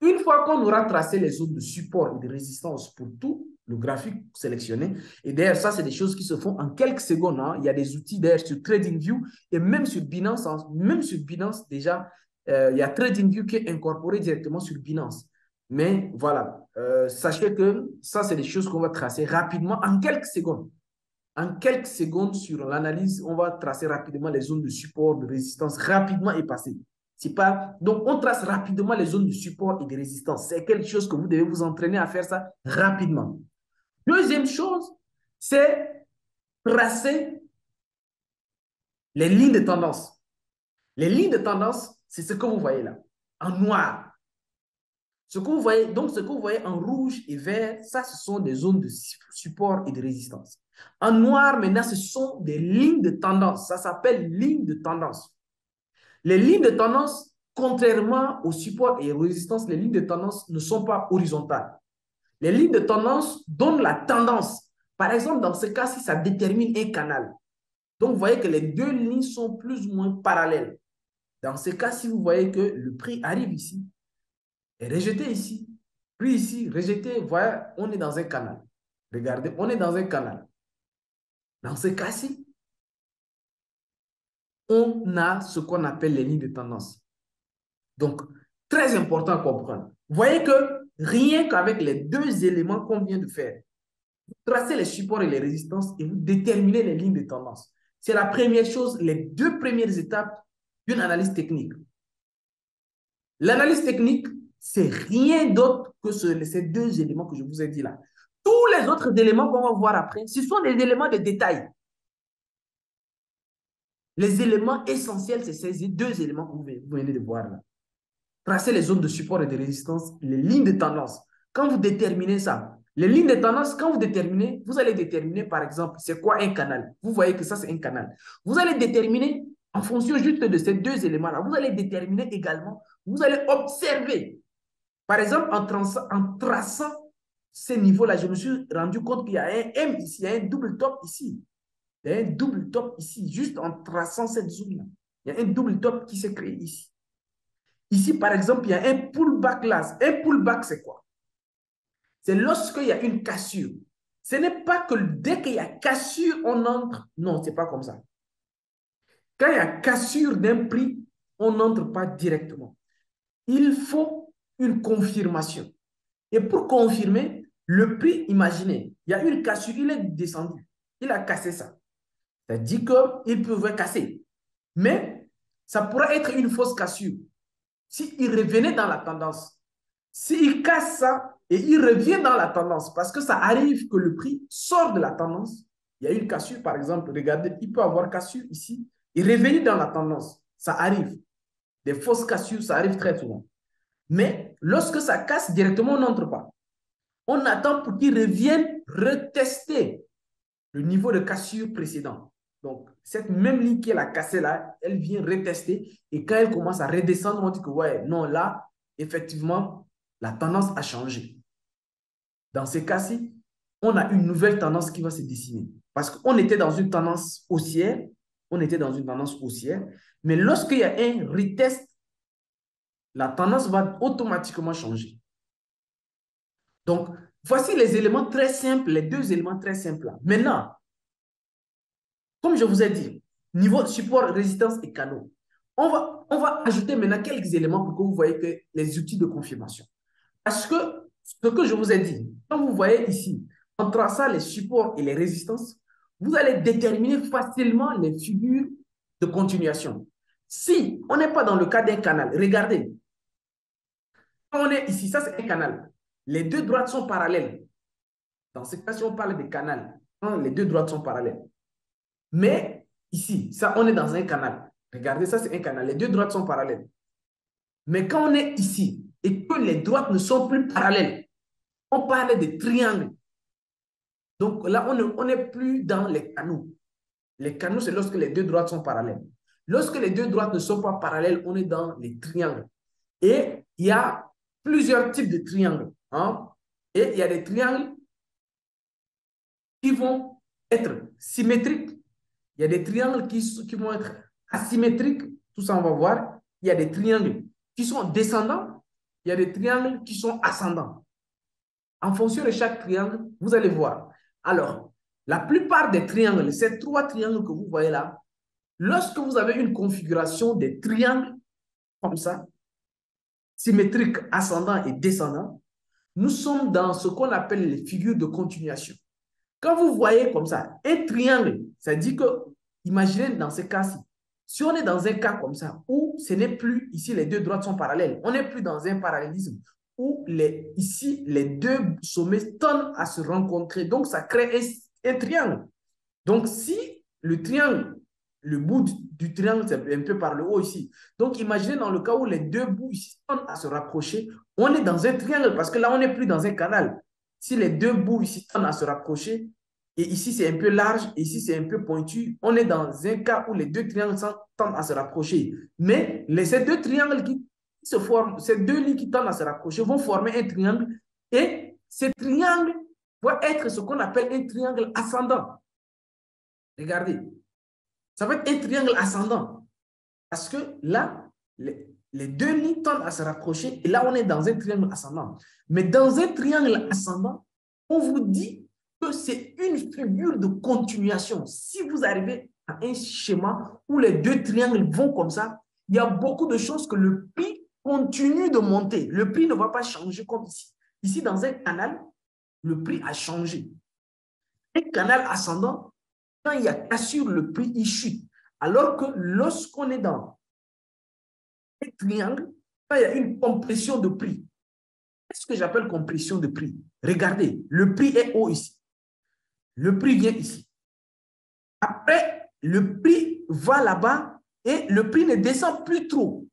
Une fois qu'on aura tracé les zones de support et de résistance pour tout le graphique sélectionné, et d'ailleurs, ça, c'est des choses qui se font en quelques secondes. Hein. Il y a des outils d'ailleurs sur TradingView et même sur Binance, hein. même sur Binance, déjà, euh, il y a TradingView qui est incorporé directement sur Binance. Mais voilà, euh, sachez que ça, c'est des choses qu'on va tracer rapidement en quelques secondes. En quelques secondes sur l'analyse, on va tracer rapidement les zones de support, de résistance, rapidement et passer. Pas... Donc, on trace rapidement les zones de support et de résistance. C'est quelque chose que vous devez vous entraîner à faire ça rapidement. Deuxième chose, c'est tracer les lignes de tendance. Les lignes de tendance, c'est ce que vous voyez là, en noir. Ce que vous voyez, donc, ce que vous voyez en rouge et vert, ça, ce sont des zones de support et de résistance. En noir, maintenant, ce sont des lignes de tendance. Ça s'appelle ligne de tendance. Les lignes de tendance, contrairement au support et aux résistances, les lignes de tendance ne sont pas horizontales. Les lignes de tendance donnent la tendance. Par exemple, dans ce cas-ci, ça détermine un canal. Donc, vous voyez que les deux lignes sont plus ou moins parallèles. Dans ce cas-ci, vous voyez que le prix arrive ici, est rejeté ici, puis ici, rejeté, voilà, on est dans un canal. Regardez, on est dans un canal. Dans ce cas-ci, on a ce qu'on appelle les lignes de tendance. Donc, très important à comprendre. Vous voyez que rien qu'avec les deux éléments qu'on vient de faire, vous tracez les supports et les résistances et vous déterminez les lignes de tendance. C'est la première chose, les deux premières étapes d'une analyse technique. L'analyse technique, c'est rien d'autre que ces deux éléments que je vous ai dit là. Les autres éléments qu'on va voir après, ce sont des éléments de détail. Les éléments essentiels, c'est ces deux éléments que vous venez de voir là. Tracer les zones de support et de résistance, les lignes de tendance. Quand vous déterminez ça, les lignes de tendance, quand vous déterminez, vous allez déterminer, par exemple, c'est quoi un canal? Vous voyez que ça, c'est un canal. Vous allez déterminer, en fonction juste de ces deux éléments-là, vous allez déterminer également, vous allez observer par exemple, en, en traçant ces niveaux-là, je me suis rendu compte qu'il y a un M ici, il y a un double top ici. Il y a un double top ici, juste en traçant cette zone-là. Il y a un double top qui s'est créé ici. Ici, par exemple, il y a un pullback là. Un pullback, c'est quoi? C'est lorsqu'il y a une cassure. Ce n'est pas que dès qu'il y a cassure, on entre. Non, ce n'est pas comme ça. Quand il y a cassure d'un prix, on n'entre pas directement. Il faut une confirmation. Et pour confirmer, le prix, imaginez, il y a une cassure, il est descendu. Il a cassé ça. Dit qu'il pouvait casser. Mais ça pourrait être une fausse cassure. S'il revenait dans la tendance, s'il casse ça et il revient dans la tendance, parce que ça arrive que le prix sort de la tendance, il y a une cassure, par exemple, regardez, il peut avoir cassure ici, et revenir dans la tendance, ça arrive. Des fausses cassures, ça arrive très souvent. Mais lorsque ça casse directement, on n'entre pas. On attend pour qu'il revienne retester le niveau de cassure précédent. Donc, cette même ligne qu'elle a cassée là, elle vient retester. Et quand elle commence à redescendre, on dit que, ouais, non, là, effectivement, la tendance a changé. Dans ces cas-ci, on a une nouvelle tendance qui va se dessiner. Parce qu'on était dans une tendance haussière, on était dans une tendance haussière, mais lorsqu'il y a un retest la tendance va automatiquement changer. Donc, voici les éléments très simples, les deux éléments très simples. Maintenant, comme je vous ai dit, niveau support, résistance et canaux, on va, on va ajouter maintenant quelques éléments pour que vous voyez que les outils de confirmation. Parce que ce que je vous ai dit, quand vous voyez ici, en traçant les supports et les résistances, vous allez déterminer facilement les figures de continuation. Si on n'est pas dans le cas d'un canal, regardez, quand on est ici, ça c'est un canal. Les deux droites sont parallèles. Dans ce cas, si on parle de canal, les deux droites sont parallèles. Mais ici, ça, on est dans un canal. Regardez, ça c'est un canal. Les deux droites sont parallèles. Mais quand on est ici et que les droites ne sont plus parallèles, on parle de triangle. Donc là, on n'est plus dans les canaux. Les canaux, c'est lorsque les deux droites sont parallèles. Lorsque les deux droites ne sont pas parallèles, on est dans les triangles. Et il y a plusieurs types de triangles. Hein? Et il y a des triangles qui vont être symétriques. Il y a des triangles qui, qui vont être asymétriques. Tout ça, on va voir. Il y a des triangles qui sont descendants. Il y a des triangles qui sont ascendants. En fonction de chaque triangle, vous allez voir. Alors, la plupart des triangles, ces trois triangles que vous voyez là, lorsque vous avez une configuration des triangles comme ça, symétriques, ascendant et descendant, nous sommes dans ce qu'on appelle les figures de continuation. Quand vous voyez comme ça, un triangle, ça dit que, imaginez dans ce cas-ci, si on est dans un cas comme ça, où ce n'est plus, ici les deux droites sont parallèles, on n'est plus dans un parallélisme, où les, ici les deux sommets tendent à se rencontrer, donc ça crée un, un triangle. Donc si le triangle le bout du, triangle, c'est un peu par le haut ici. Donc, imaginez dans le cas où les deux bouts ici tendent à se rapprocher, on est dans un triangle parce que là, on n'est plus dans un canal. Si les deux bouts ici tendent à se rapprocher, et ici c'est un peu large, ici c'est un peu pointu, on est dans un cas où les deux triangles tendent à se rapprocher. Mais ces deux triangles qui se forment, ces deux lignes qui tendent à se rapprocher vont former un triangle, et ce triangle va être ce qu'on appelle un triangle ascendant. Regardez, ça va être un triangle ascendant. Parce que là, les, deux lignes tendent à se rapprocher et là, on est dans un triangle ascendant. Mais dans un triangle ascendant, on vous dit que c'est une figure de continuation. Si vous arrivez à un schéma où les deux triangles vont comme ça, il y a beaucoup de choses que le prix continue de monter. Le prix ne va pas changer comme ici. Ici, dans un canal, le prix a changé. Un canal ascendant, quand il y a cassure, le prix il chute. Alors que lorsqu'on est dans un triangle, quand il y a une compression de prix, qu'est-ce que j'appelle compression de prix? Regardez, le prix est haut ici. Le prix vient ici. Après, le prix va là-bas et le prix ne descend plus trop.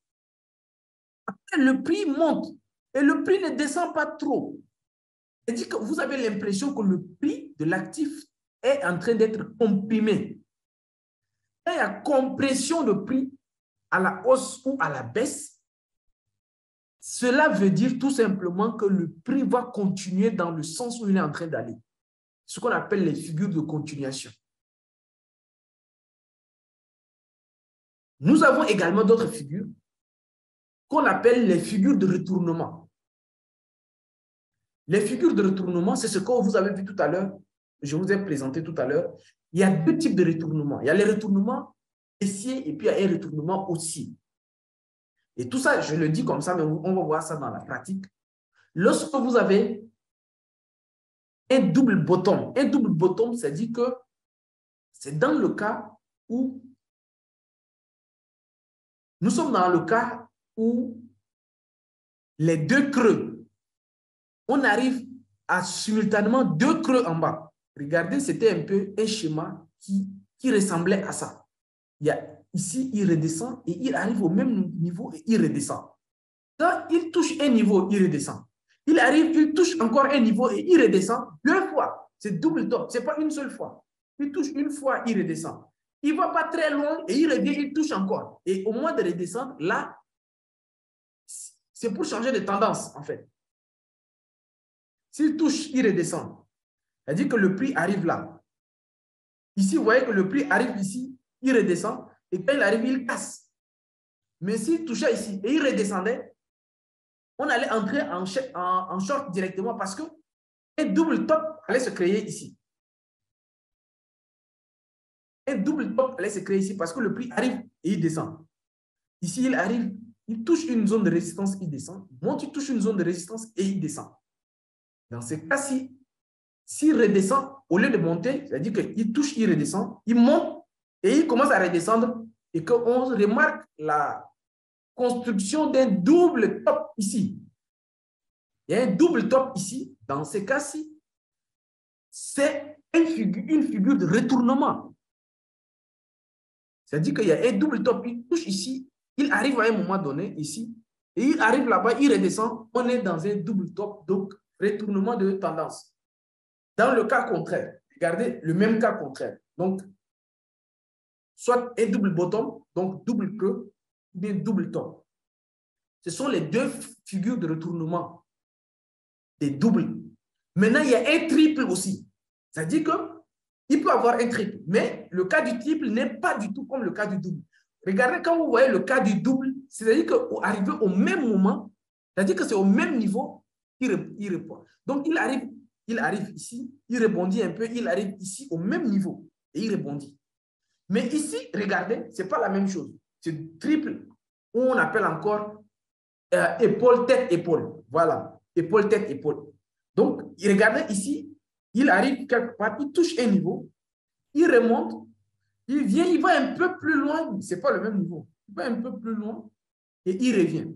Après, le prix monte et le prix ne descend pas trop. C'est-à-dire que vous avez l'impression que le prix de l'actif est en train d'être comprimé. il y a compression de prix à la hausse ou à la baisse, cela veut dire tout simplement que le prix va continuer dans le sens où il est en train d'aller. Ce qu'on appelle les figures de continuation. Nous avons également d'autres figures qu'on appelle les figures de retournement. Les figures de retournement, c'est ce que vous avez vu tout à l'heure je vous ai présenté tout à l'heure, il y a deux types de retournements. Il y a les retournements baissiers et puis il y a un retournement haussier. Et tout ça, je le dis comme ça, mais on va voir ça dans la pratique. Lorsque vous avez un double bottom, un double bottom, ça dit que c'est dans le cas où nous sommes dans le cas où les deux creux, on arrive à simultanément deux creux en bas. Regardez, c'était un peu un schéma qui, qui ressemblait à ça. Il ici, il redescend et il arrive au même niveau et il redescend. Quand il touche un niveau, il redescend. Il arrive, il touche encore un niveau et il redescend deux fois. C'est double top, ce n'est pas une seule fois. Il touche une fois, il redescend. Il ne va pas très loin et il revient, il touche encore. Et au moins de redescendre, là, c'est pour changer de tendance, en fait. S'il touche, il redescend. C'est-à-dire que le prix arrive là. Ici, vous voyez que le prix arrive ici, il redescend, et quand il arrive, il casse. Mais s'il touchait ici et il redescendait, on allait entrer en, short directement parce que un double top allait se créer ici. Un double top allait se créer ici parce que le prix arrive et il descend. Ici, il arrive, il touche une zone de résistance, il descend. Monte, il touche une zone de résistance et il descend. Dans ce cas-ci, s'il redescend, au lieu de monter, c'est-à-dire qu'il touche, il redescend, il monte et il commence à redescendre et qu'on remarque la construction d'un double top ici. Il y a un double top ici. Dans ce cas-ci, c'est une figure, de retournement. C'est-à-dire qu'il y a un double top, il touche ici, il arrive à un moment donné ici, et il arrive là-bas, il redescend, on est dans un double top, donc retournement de tendance. Dans le cas contraire, regardez le même cas contraire. Donc, soit un double bottom, donc double queue, ou bien double top. Ce sont les deux figures de retournement des doubles. Maintenant, il y a un triple aussi. C'est-à-dire qu'il peut avoir un triple, mais le cas du triple n'est pas du tout comme le cas du double. Regardez quand vous voyez le cas du double, c'est-à-dire qu'arrivé au même moment, c'est-à-dire que c'est au même niveau, il, il. Donc, il arrive, il arrive ici, il rebondit un peu, il arrive ici au même niveau et il rebondit. Mais ici, regardez, ce n'est pas la même chose. C'est triple, on appelle encore euh, épaule, tête, épaule. Voilà, épaule, tête, épaule. Donc, regardez ici, il arrive quelque part, il touche un niveau, il remonte, il vient, il va un peu plus loin, ce n'est pas le même niveau, il va un peu plus loin et il revient.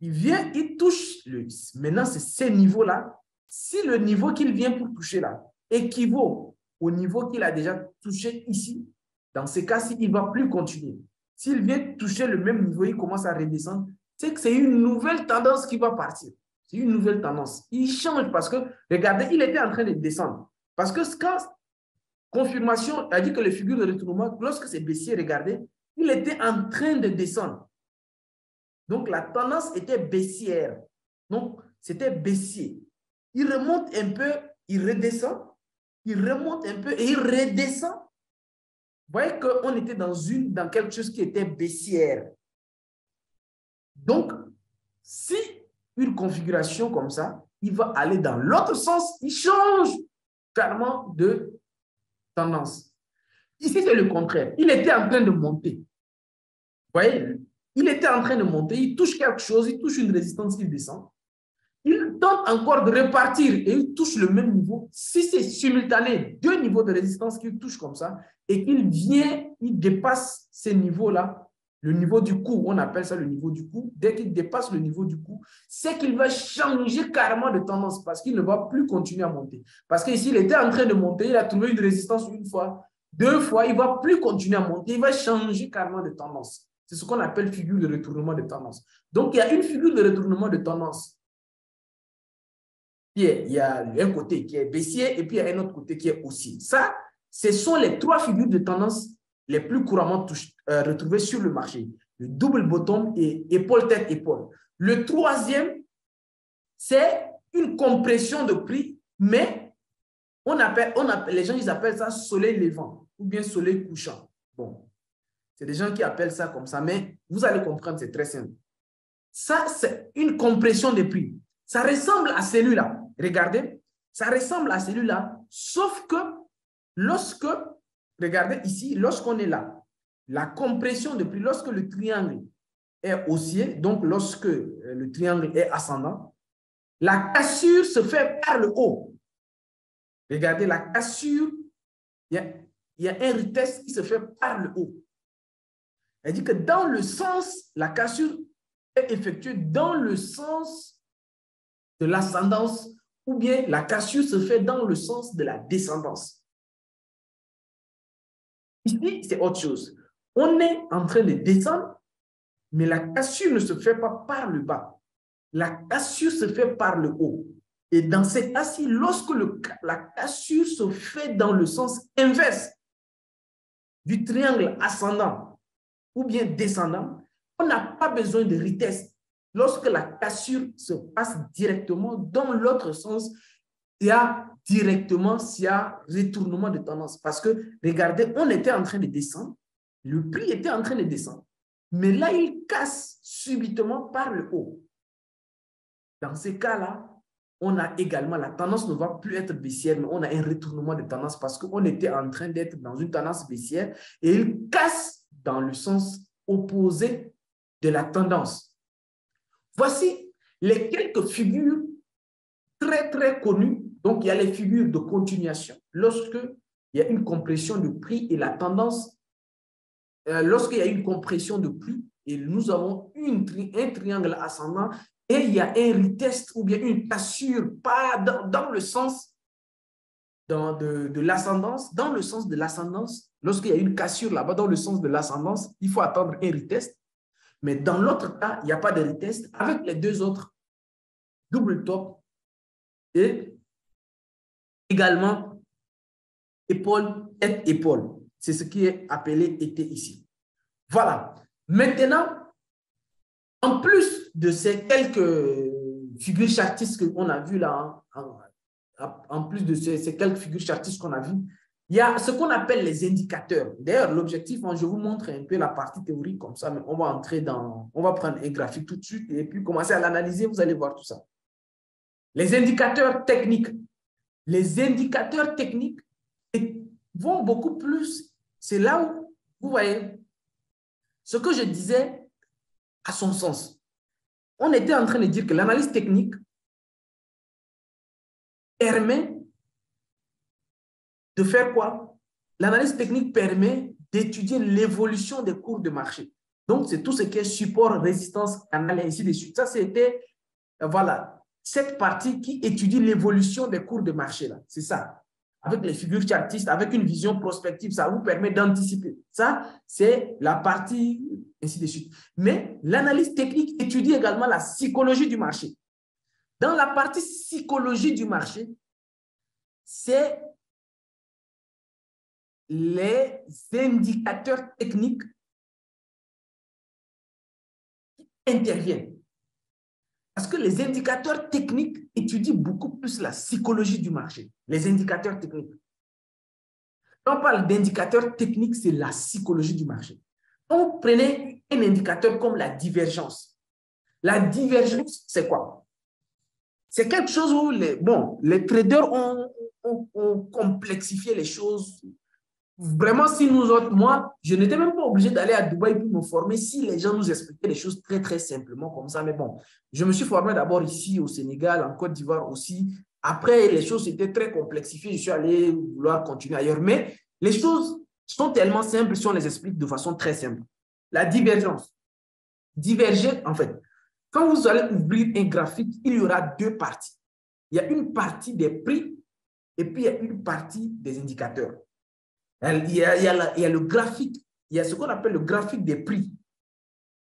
Il vient, il touche le. Maintenant, c'est ce niveau-là. Si le niveau qu'il vient pour toucher là équivaut au niveau qu'il a déjà touché ici, dans ces cas-ci, il ne va plus continuer. S'il vient toucher le même niveau, il commence à redescendre, c'est que c'est une nouvelle tendance qui va partir. C'est une nouvelle tendance. Il change parce que, regardez, il était en train de descendre. Parce que quand confirmation a dit que les figures de retournement, lorsque c'est baissier, regardez, il était en train de descendre. Donc, la tendance était baissière. Donc, c'était baissier. Il remonte un peu, il redescend, il remonte un peu et il redescend. Vous voyez qu'on était dans, une, quelque chose qui était baissière. Donc, si une configuration comme ça, il va aller dans l'autre sens, il change carrément de tendance. Ici, c'est le contraire. Il était en train de monter. Vous voyez, il était en train de monter, il touche quelque chose, il touche une résistance, il descend. Il tente encore de repartir et il touche le même niveau. Si c'est simultané, deux niveaux de résistance qu'il touche comme ça, et qu'il vient, il dépasse ces niveaux-là, le niveau du coup, on appelle ça le niveau du coup. Dès qu'il dépasse le niveau du coup, c'est qu'il va changer carrément de tendance parce qu'il ne va plus continuer à monter. Parce que ici, il était en train de monter, il a trouvé une résistance une fois, deux fois, il ne va plus continuer à monter, il va changer carrément de tendance. C'est ce qu'on appelle figure de retournement de tendance. Donc, il y a une figure de retournement de tendance. Il y a un côté qui est baissier et puis il y a un autre côté qui est haussier. Ça, ce sont les trois figures de tendance les plus couramment euh, retrouvées sur le marché. Le double bottom et épaule-tête-épaule. Le troisième, c'est une compression de prix, mais on appelle, les gens ils appellent ça soleil levant ou bien soleil couchant. Bon, c'est des gens qui appellent ça comme ça, mais vous allez comprendre, c'est très simple. Ça, c'est une compression de prix. Ça ressemble à celui-là. Regardez, ça ressemble à celui-là, sauf que lorsque Regardez ici, lorsqu'on est là, la compression de prix, lorsque le triangle est haussier, donc lorsque euh, le triangle est ascendant, la cassure se fait par le haut. Regardez, la cassure, il y a, un retest qui se fait par le haut. Elle dit que dans le sens, la cassure est effectuée dans le sens de l'ascendance ou bien la cassure se fait dans le sens de la descendance. Ici, c'est autre chose. On est en train de descendre, mais la cassure ne se fait pas par le bas. La cassure se fait par le haut. Et dans ces cas-ci, lorsque la cassure se fait dans le sens inverse du triangle ascendant ou bien descendant, on n'a pas besoin de retest. Lorsque la cassure se passe directement dans l'autre sens, il y a directement s'il y a retournement de tendance. Parce que, regardez, on était en train de descendre, le prix était en train de descendre, mais là, il casse subitement par le haut. Dans ces cas-là, on a également, la tendance ne va plus être baissière, mais on a un retournement de tendance parce qu'on était en train d'être dans une tendance baissière et il casse dans le sens opposé de la tendance. Voici les quelques figures très, très connues donc, il y a les figures de continuation. Lorsque il y a une compression de prix et la tendance, euh, lorsqu'il y a une compression de prix et nous avons un triangle ascendant et il y a un retest ou bien une cassure, pas dans, le sens de, de l'ascendance, dans le sens de l'ascendance, lorsqu'il y a une cassure là-bas dans le sens de l'ascendance, il faut attendre un retest. Mais dans l'autre cas, il n'y a pas de retest avec les deux autres, double top et également épaule, tête, épaule. C'est ce qui est appelé été ici. Voilà. Maintenant, en plus de ces quelques figures chartistes qu'on a vues là, hein, en, plus de ces, quelques figures chartistes qu'on a vues, il y a ce qu'on appelle les indicateurs. D'ailleurs, l'objectif, hein, je vous montre un peu la partie théorique comme ça, mais on va entrer dans, on va prendre un graphique tout de suite et puis commencer à l'analyser, vous allez voir tout ça. Les indicateurs techniques. Les indicateurs techniques vont beaucoup plus, c'est là où, vous voyez, ce que je disais a son sens. On était en train de dire que l'analyse technique permet de faire quoi? L'analyse technique permet d'étudier l'évolution des cours de marché. Donc, c'est tout ce qui est support, résistance, canal, et ainsi de suite. Ça, c'était, voilà, cette partie qui étudie l'évolution des cours de marché. là. C'est ça. Avec les figures chartistes, avec une vision prospective, ça vous permet d'anticiper. Ça, c'est la partie, ainsi de suite. Mais l'analyse technique étudie également la psychologie du marché. Dans la partie psychologie du marché, c'est les indicateurs techniques interviennent. Parce que les indicateurs techniques étudient beaucoup plus la psychologie du marché, les indicateurs techniques. Quand on parle d'indicateurs techniques, c'est la psychologie du marché. On prenait un indicateur comme la divergence. La divergence, c'est quoi? C'est quelque chose où les, bon, les traders ont complexifié les choses Vraiment, si nous autres, moi, je n'étais même pas obligé d'aller à Dubaï pour me former si les gens nous expliquaient les choses très, très simplement comme ça. Mais bon, je me suis formé d'abord ici au Sénégal, en Côte d'Ivoire aussi. Après, les choses étaient très complexifiées. Je suis allé vouloir continuer ailleurs. Mais les choses sont tellement simples si on les explique de façon très simple. La divergence. Diverger, en fait, quand vous allez ouvrir un graphique, il y aura deux parties. Il y a une partie des prix et puis il y a une partie des indicateurs. Il y, a, le graphique, il y a ce qu'on appelle le graphique des prix.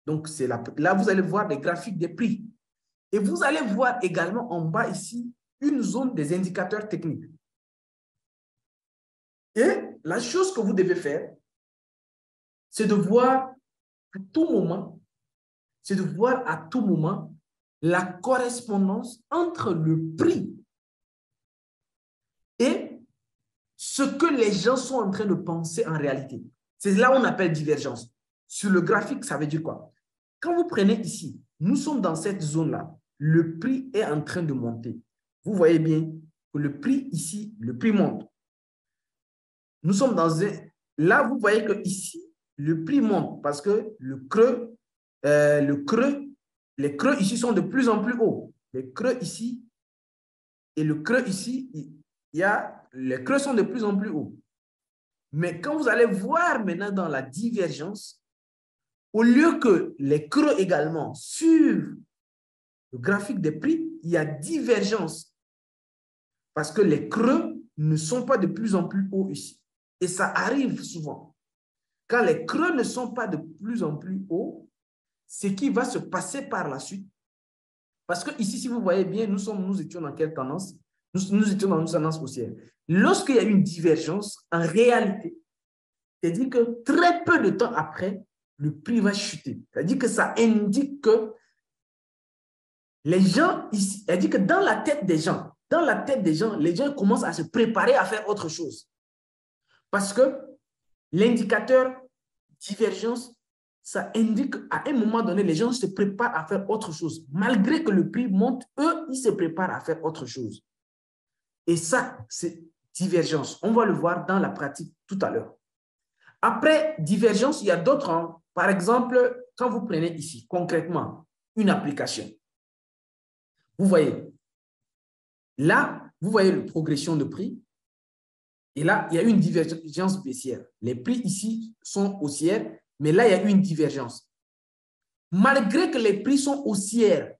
Donc, c'est là, là, vous allez voir des graphiques des prix. Et vous allez voir également en bas ici une zone des indicateurs techniques. Et la chose que vous devez faire, c'est de voir à tout moment, c'est de voir à tout moment la correspondance entre le prix et ce que les gens sont en train de penser en réalité. C'est là où on appelle divergence. Sur le graphique, ça veut dire quoi? Quand vous prenez ici, nous sommes dans cette zone-là. Le prix est en train de monter. Vous voyez bien que le prix ici, le prix monte. Nous sommes dans un... Là, vous voyez que ici, le prix monte parce que le creux, euh, le creux, les creux ici sont de plus en plus hauts. Les creux ici et le creux ici, il y a les creux sont de plus en plus hauts. Mais quand vous allez voir maintenant dans la divergence, au lieu que les creux également suivent le graphique des prix, il y a divergence. Parce que les creux ne sont pas de plus en plus hauts ici. Et ça arrive souvent. Quand les creux ne sont pas de plus en plus hauts, ce qui va se passer par la suite. Parce que ici, si vous voyez bien, nous, sommes, nous étions dans quelle tendance? Nous, étions dans une tendance haussière. Lorsqu'il y a une divergence, en réalité, c'est-à-dire que très peu de temps après, le prix va chuter. C'est-à-dire que ça indique que les gens ici, c'est-à-dire que dans la tête des gens, dans la tête des gens, les gens commencent à se préparer à faire autre chose. Parce que l'indicateur divergence, ça indique à un moment donné, les gens se préparent à faire autre chose. Malgré que le prix monte, eux, ils se préparent à faire autre chose. Et ça, c'est divergence. On va le voir dans la pratique tout à l'heure. Après divergence, il y a d'autres. Hein. Par exemple, quand vous prenez ici, concrètement, une application, vous voyez, là, vous voyez la progression de prix. Et là, il y a une divergence baissière. Les prix ici sont haussières, mais là, il y a une divergence. Malgré que les prix sont haussières,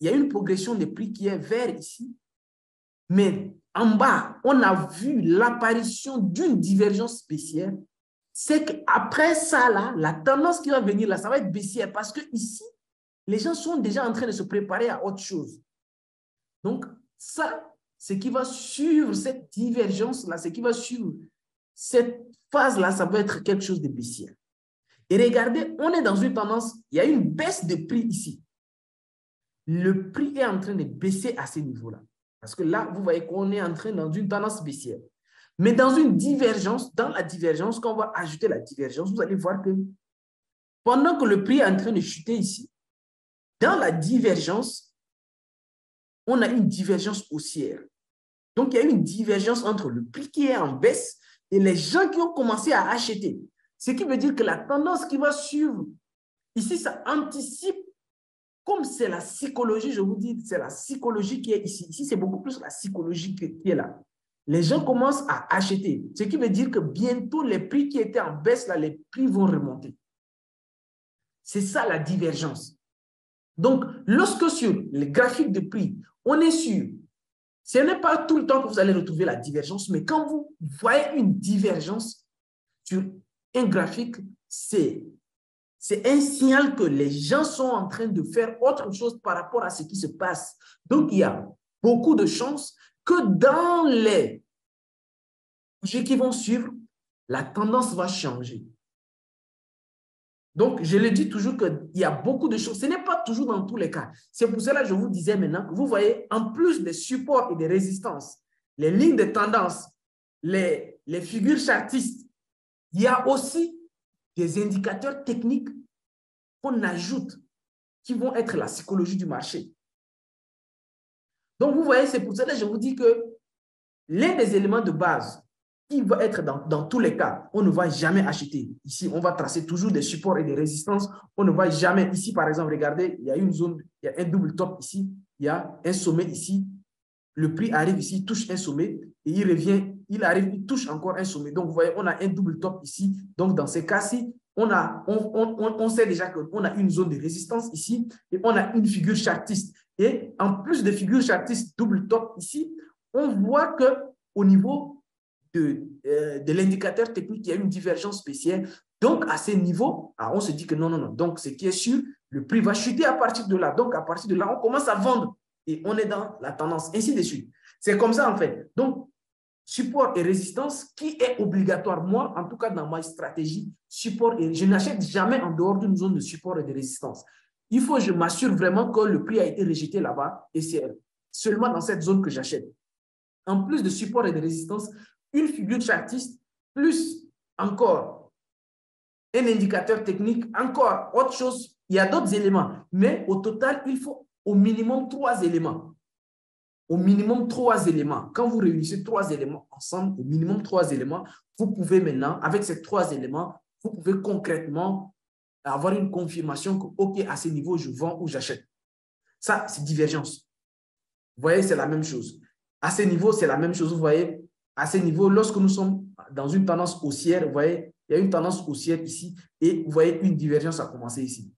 il y a une progression des prix qui est vers ici, mais en bas, on a vu l'apparition d'une divergence baissière. C'est qu'après ça, la tendance qui va venir là, ça va être baissière parce que ici, les gens sont déjà en train de se préparer à autre chose. Donc, ça, ce qui va suivre cette divergence-là, ce qui va suivre cette phase-là, ça va être quelque chose de baissière. Et regardez, on est dans une tendance, il y a une baisse de prix ici. Le prix est en train de baisser à ce niveau-là. Parce que là, vous voyez qu'on est en train dans une tendance baissière. Mais dans une divergence, dans la divergence, quand on va ajouter la divergence, vous allez voir que pendant que le prix est en train de chuter ici, dans la divergence, on a une divergence haussière. Donc, il y a une divergence entre le prix qui est en baisse et les gens qui ont commencé à acheter. Ce qui veut dire que la tendance qui va suivre, ici, ça anticipe, comme c'est la psychologie, je vous dis, c'est la psychologie qui est ici. Ici, c'est beaucoup plus la psychologie qui est là. Les gens commencent à acheter, ce qui veut dire que bientôt, les prix qui étaient en baisse, là, les prix vont remonter. C'est ça la divergence. Donc, lorsque sur les graphiques de prix, on est sûr, ce n'est pas tout le temps que vous allez retrouver la divergence, mais quand vous voyez une divergence sur un graphique, c'est un signal que les gens sont en train de faire autre chose par rapport à ce qui se passe. Donc, il y a beaucoup de chances que dans les jours qui vont suivre, la tendance va changer. Donc, je le dis toujours qu'il y a beaucoup de choses. Ce n'est pas toujours dans tous les cas. C'est pour cela que je vous disais maintenant que vous voyez, en plus des supports et des résistances, les lignes de tendance, les, les figures chartistes, il y a aussi des indicateurs techniques qu'on ajoute qui vont être la psychologie du marché. Donc, vous voyez, c'est pour cela que je vous dis que l'un des éléments de base qui va être dans, dans, tous les cas, on ne va jamais acheter. Ici, on va tracer toujours des supports et des résistances. On ne va jamais, ici par exemple, regardez, il y a une zone, il y a un double top ici, il y a un sommet ici. Le prix arrive ici, touche un sommet et il revient, il arrive, il touche encore un sommet. Donc, vous voyez, on a un double top ici. Donc, dans ces cas-ci, on, a, on, on, on sait déjà qu'on a une zone de résistance ici et on a une figure chartiste. Et en plus de figure chartiste double top ici, on voit que au niveau de, euh, de l'indicateur technique, il y a une divergence spéciale. Donc, à ce niveau, ah, on se dit que non, non, non. Donc, ce qui est sûr, le prix va chuter à partir de là. Donc, à partir de là, on commence à vendre et on est dans la tendance, ainsi de suite. C'est comme ça, en fait. Donc, support et résistance, qui est obligatoire. Moi, en tout cas, dans ma stratégie, support et je n'achète jamais en dehors d'une zone de support et de résistance. Il faut que je m'assure vraiment que le prix a été rejeté là-bas et c'est seulement dans cette zone que j'achète. En plus de support et de résistance, une figure chartiste, plus encore un indicateur technique, encore autre chose. Il y a d'autres éléments, mais au total, il faut au minimum trois éléments. Au minimum trois éléments. Quand vous réunissez trois éléments ensemble, au minimum trois éléments, vous pouvez maintenant, avec ces trois éléments, vous pouvez concrètement avoir une confirmation que, OK, à ce niveau, je vends ou j'achète. Ça, c'est divergence. Vous voyez, c'est la même chose. À ce niveau, c'est la même chose. Vous voyez, à ce niveau, lorsque nous sommes dans une tendance haussière, vous voyez, il y a une tendance haussière ici et vous voyez une divergence a commencé ici.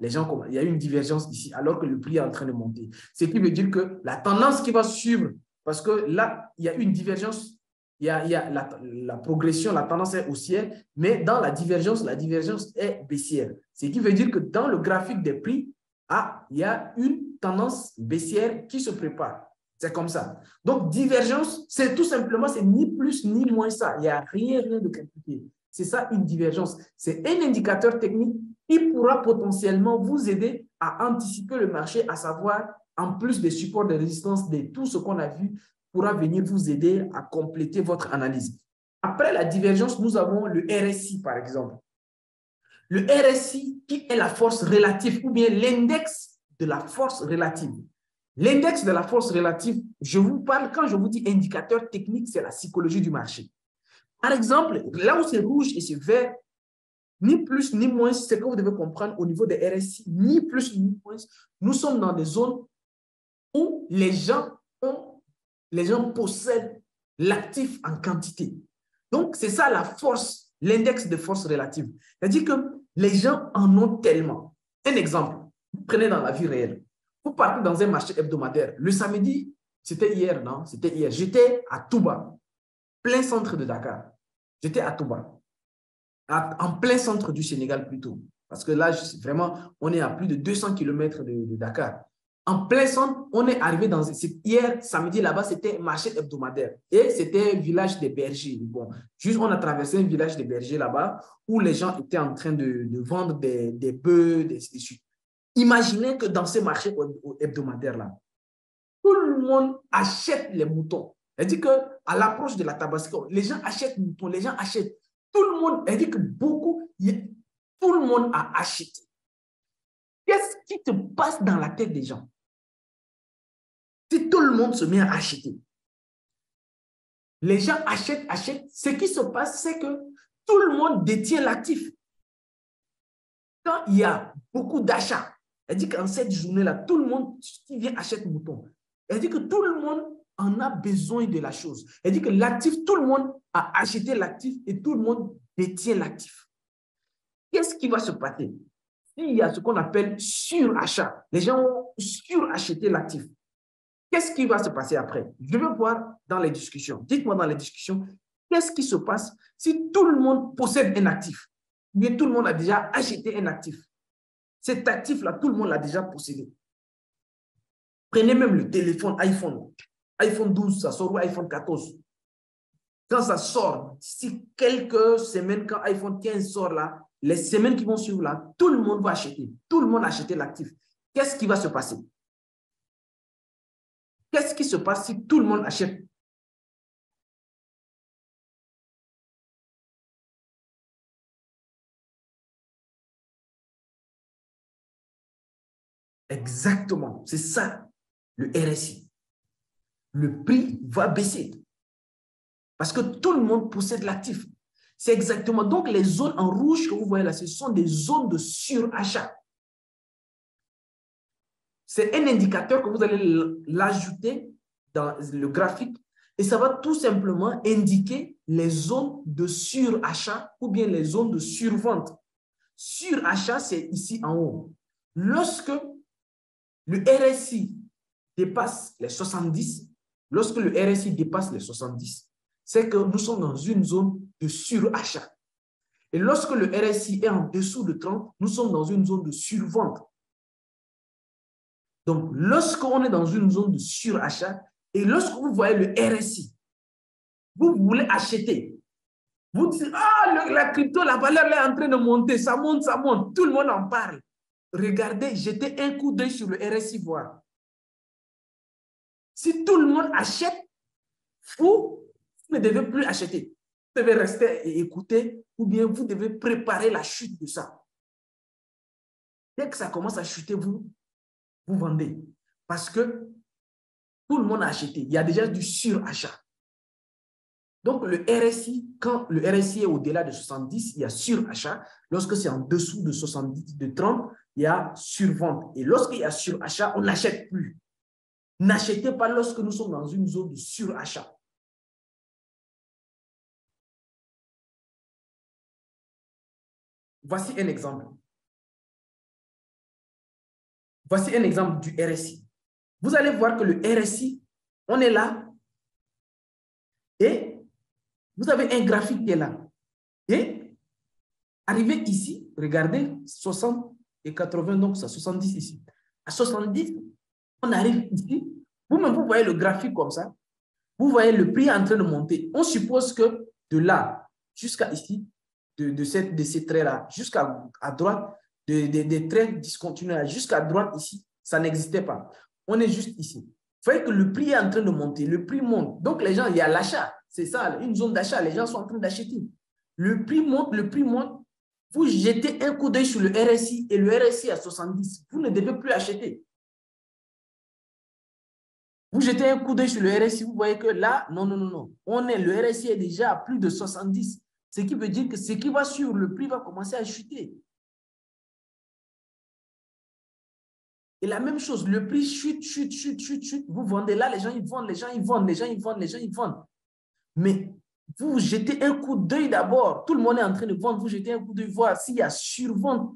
Les gens, il y a une divergence ici alors que le prix est en train de monter. Ce qui veut dire que la tendance qui va suivre, parce que là, il y a une divergence, il y a, il y a la, la, progression, la tendance est haussière, mais dans la divergence, la divergence est baissière. Ce qui veut dire que dans le graphique des prix, ah, il y a une tendance baissière qui se prépare. C'est comme ça. Donc, divergence, c'est tout simplement, c'est ni plus ni moins ça. Il n'y a rien, rien de compliqué. C'est ça une divergence. C'est un indicateur technique qui pourra potentiellement vous aider à anticiper le marché, à savoir, en plus des supports de résistance, de tout ce qu'on a vu, pourra venir vous aider à compléter votre analyse. Après la divergence, nous avons le RSI, par exemple. Le RSI, qui est la force relative ou bien l'index de la force relative. L'index de la force relative, je vous parle, quand je vous dis indicateur technique, c'est la psychologie du marché. Par exemple, là où c'est rouge et c'est vert, ni plus ni moins, c'est ce que vous devez comprendre au niveau des RSI, ni plus ni moins, nous sommes dans des zones où les gens ont, les gens possèdent l'actif en quantité. Donc, c'est ça la force, l'index de force relative. C'est-à-dire que les gens en ont tellement. Un exemple, prenez dans la vie réelle. Vous partez dans un marché hebdomadaire. Le samedi, c'était hier, non? C'était hier. J'étais à Touba, plein centre de Dakar. J'étais à Touba, en plein centre du Sénégal plutôt. Parce que là, vraiment, on est à plus de 200 km de, Dakar. en plein centre, on est arrivé dans... Hier, samedi, là-bas, c'était marché hebdomadaire. Et c'était un village des bergers. Bon, juste, on a traversé un village des bergers là-bas où les gens étaient en train de, vendre des, des bœufs, des, des... Imaginez que dans ces marchés hebdomadaires-là, tout le monde achète les moutons. Dit qu'à l'approche de la Tabasco, les gens achètent moutons, les gens achètent. Tout le monde, elle dit que beaucoup, tout le monde a acheté. Qu'est-ce qui te passe dans la tête des gens? Si tout le monde se met à acheter, les gens achètent, achètent. Ce qui se passe, c'est que tout le monde détient l'actif. Quand il y a beaucoup d'achats, elle dit qu'en cette journée-là, tout le monde qui vient achète mouton. Elle dit que tout le monde en a besoin de la chose. Elle dit que l'actif, tout le monde a acheté l'actif et tout le monde détient l'actif. Qu'est-ce qui va se passer? S'il y a ce qu'on appelle surachat? Les gens ont suracheté l'actif. Qu'est-ce qui va se passer après? Je veux voir dans les discussions. Dites-moi dans les discussions, qu'est-ce qui se passe si tout le monde possède un actif? Mais tout le monde a déjà acheté un actif? Cet actif-là, tout le monde l'a déjà possédé. Prenez même le téléphone iPhone. iPhone 12, ça sort ou iPhone 14. Quand ça sort, si quelques semaines, quand iPhone 15 sort là, les semaines qui vont suivre là, tout le monde va acheter. Tout le monde a acheté l'actif. Qu'est-ce qui va se passer? Qu'est-ce qui se passe si tout le monde achète? Exactement, c'est ça le RSI. Le prix va baisser. Parce que tout le monde possède l'actif. C'est exactement. Donc, les zones en rouge que vous voyez là, ce sont des zones de surachat. C'est un indicateur que vous allez l'ajouter dans le graphique et ça va tout simplement indiquer les zones de surachat ou bien les zones de survente. Surachat, c'est ici en haut. Lorsque le RSI dépasse les 70, lorsque le RSI dépasse les 70, c'est que nous sommes dans une zone de surachat. Et lorsque le RSI est en dessous de 30, nous sommes dans une zone de survente. Donc, lorsqu'on est dans une zone de surachat et lorsque vous voyez le RSI, vous voulez acheter. Vous dites, ah, la crypto, la valeur est en train de monter, ça monte, ça monte. Tout le monde en parle. Regardez, jetez un coup d'œil sur le RSI, voir. Si tout le monde achète, vous, ne devez plus acheter. Vous devez rester et écouter ou bien vous devez préparer la chute de ça. Dès que ça commence à chuter, vous, vous vendez. Parce que tout le monde a acheté. Il y a déjà du surachat. Donc, le RSI, quand le RSI est au-delà de 70, il y a surachat. Lorsque c'est en dessous de 70, de 30, il y a survente. Et lorsqu'il y a surachat, on n'achète plus. N'achetez pas lorsque nous sommes dans une zone de surachat. Voici un exemple. Voici un exemple du RSI. Vous allez voir que le RSI, on est là et vous avez un graphique qui est là. Et arrivé ici, regardez, 60 et 80, donc ça 70 ici. À 70, on arrive ici. Vous-même, vous voyez le graphique comme ça. Vous voyez le prix en train de monter. On suppose que de là jusqu'à ici, de, cette, de ces traits-là jusqu'à droite, de, des traits discontinus jusqu'à droite ici, ça n'existait pas. On est juste ici. Vous voyez que le prix est en train de monter, le prix monte. Donc, les gens, il y a l'achat. C'est ça, une zone d'achat. Les gens sont en train d'acheter. Le prix monte, le prix monte. Vous jetez un coup d'œil sur le RSI et le RSI à 70. Vous ne devez plus acheter. Vous jetez un coup d'œil sur le RSI, vous voyez que là, non, non, non, non. On est, le RSI est déjà à plus de 70. Ce qui veut dire que ce qui va suivre, le prix va commencer à chuter. Et la même chose, le prix chute, chute, chute, chute, chute. Vous vendez là, les gens, ils vendent, les gens, ils vendent, les gens, ils vendent, les gens, ils vendent. Mais vous jetez un coup d'œil d'abord. Tout le monde est en train de vendre. Vous jetez un coup d'œil, voir s'il y a survente.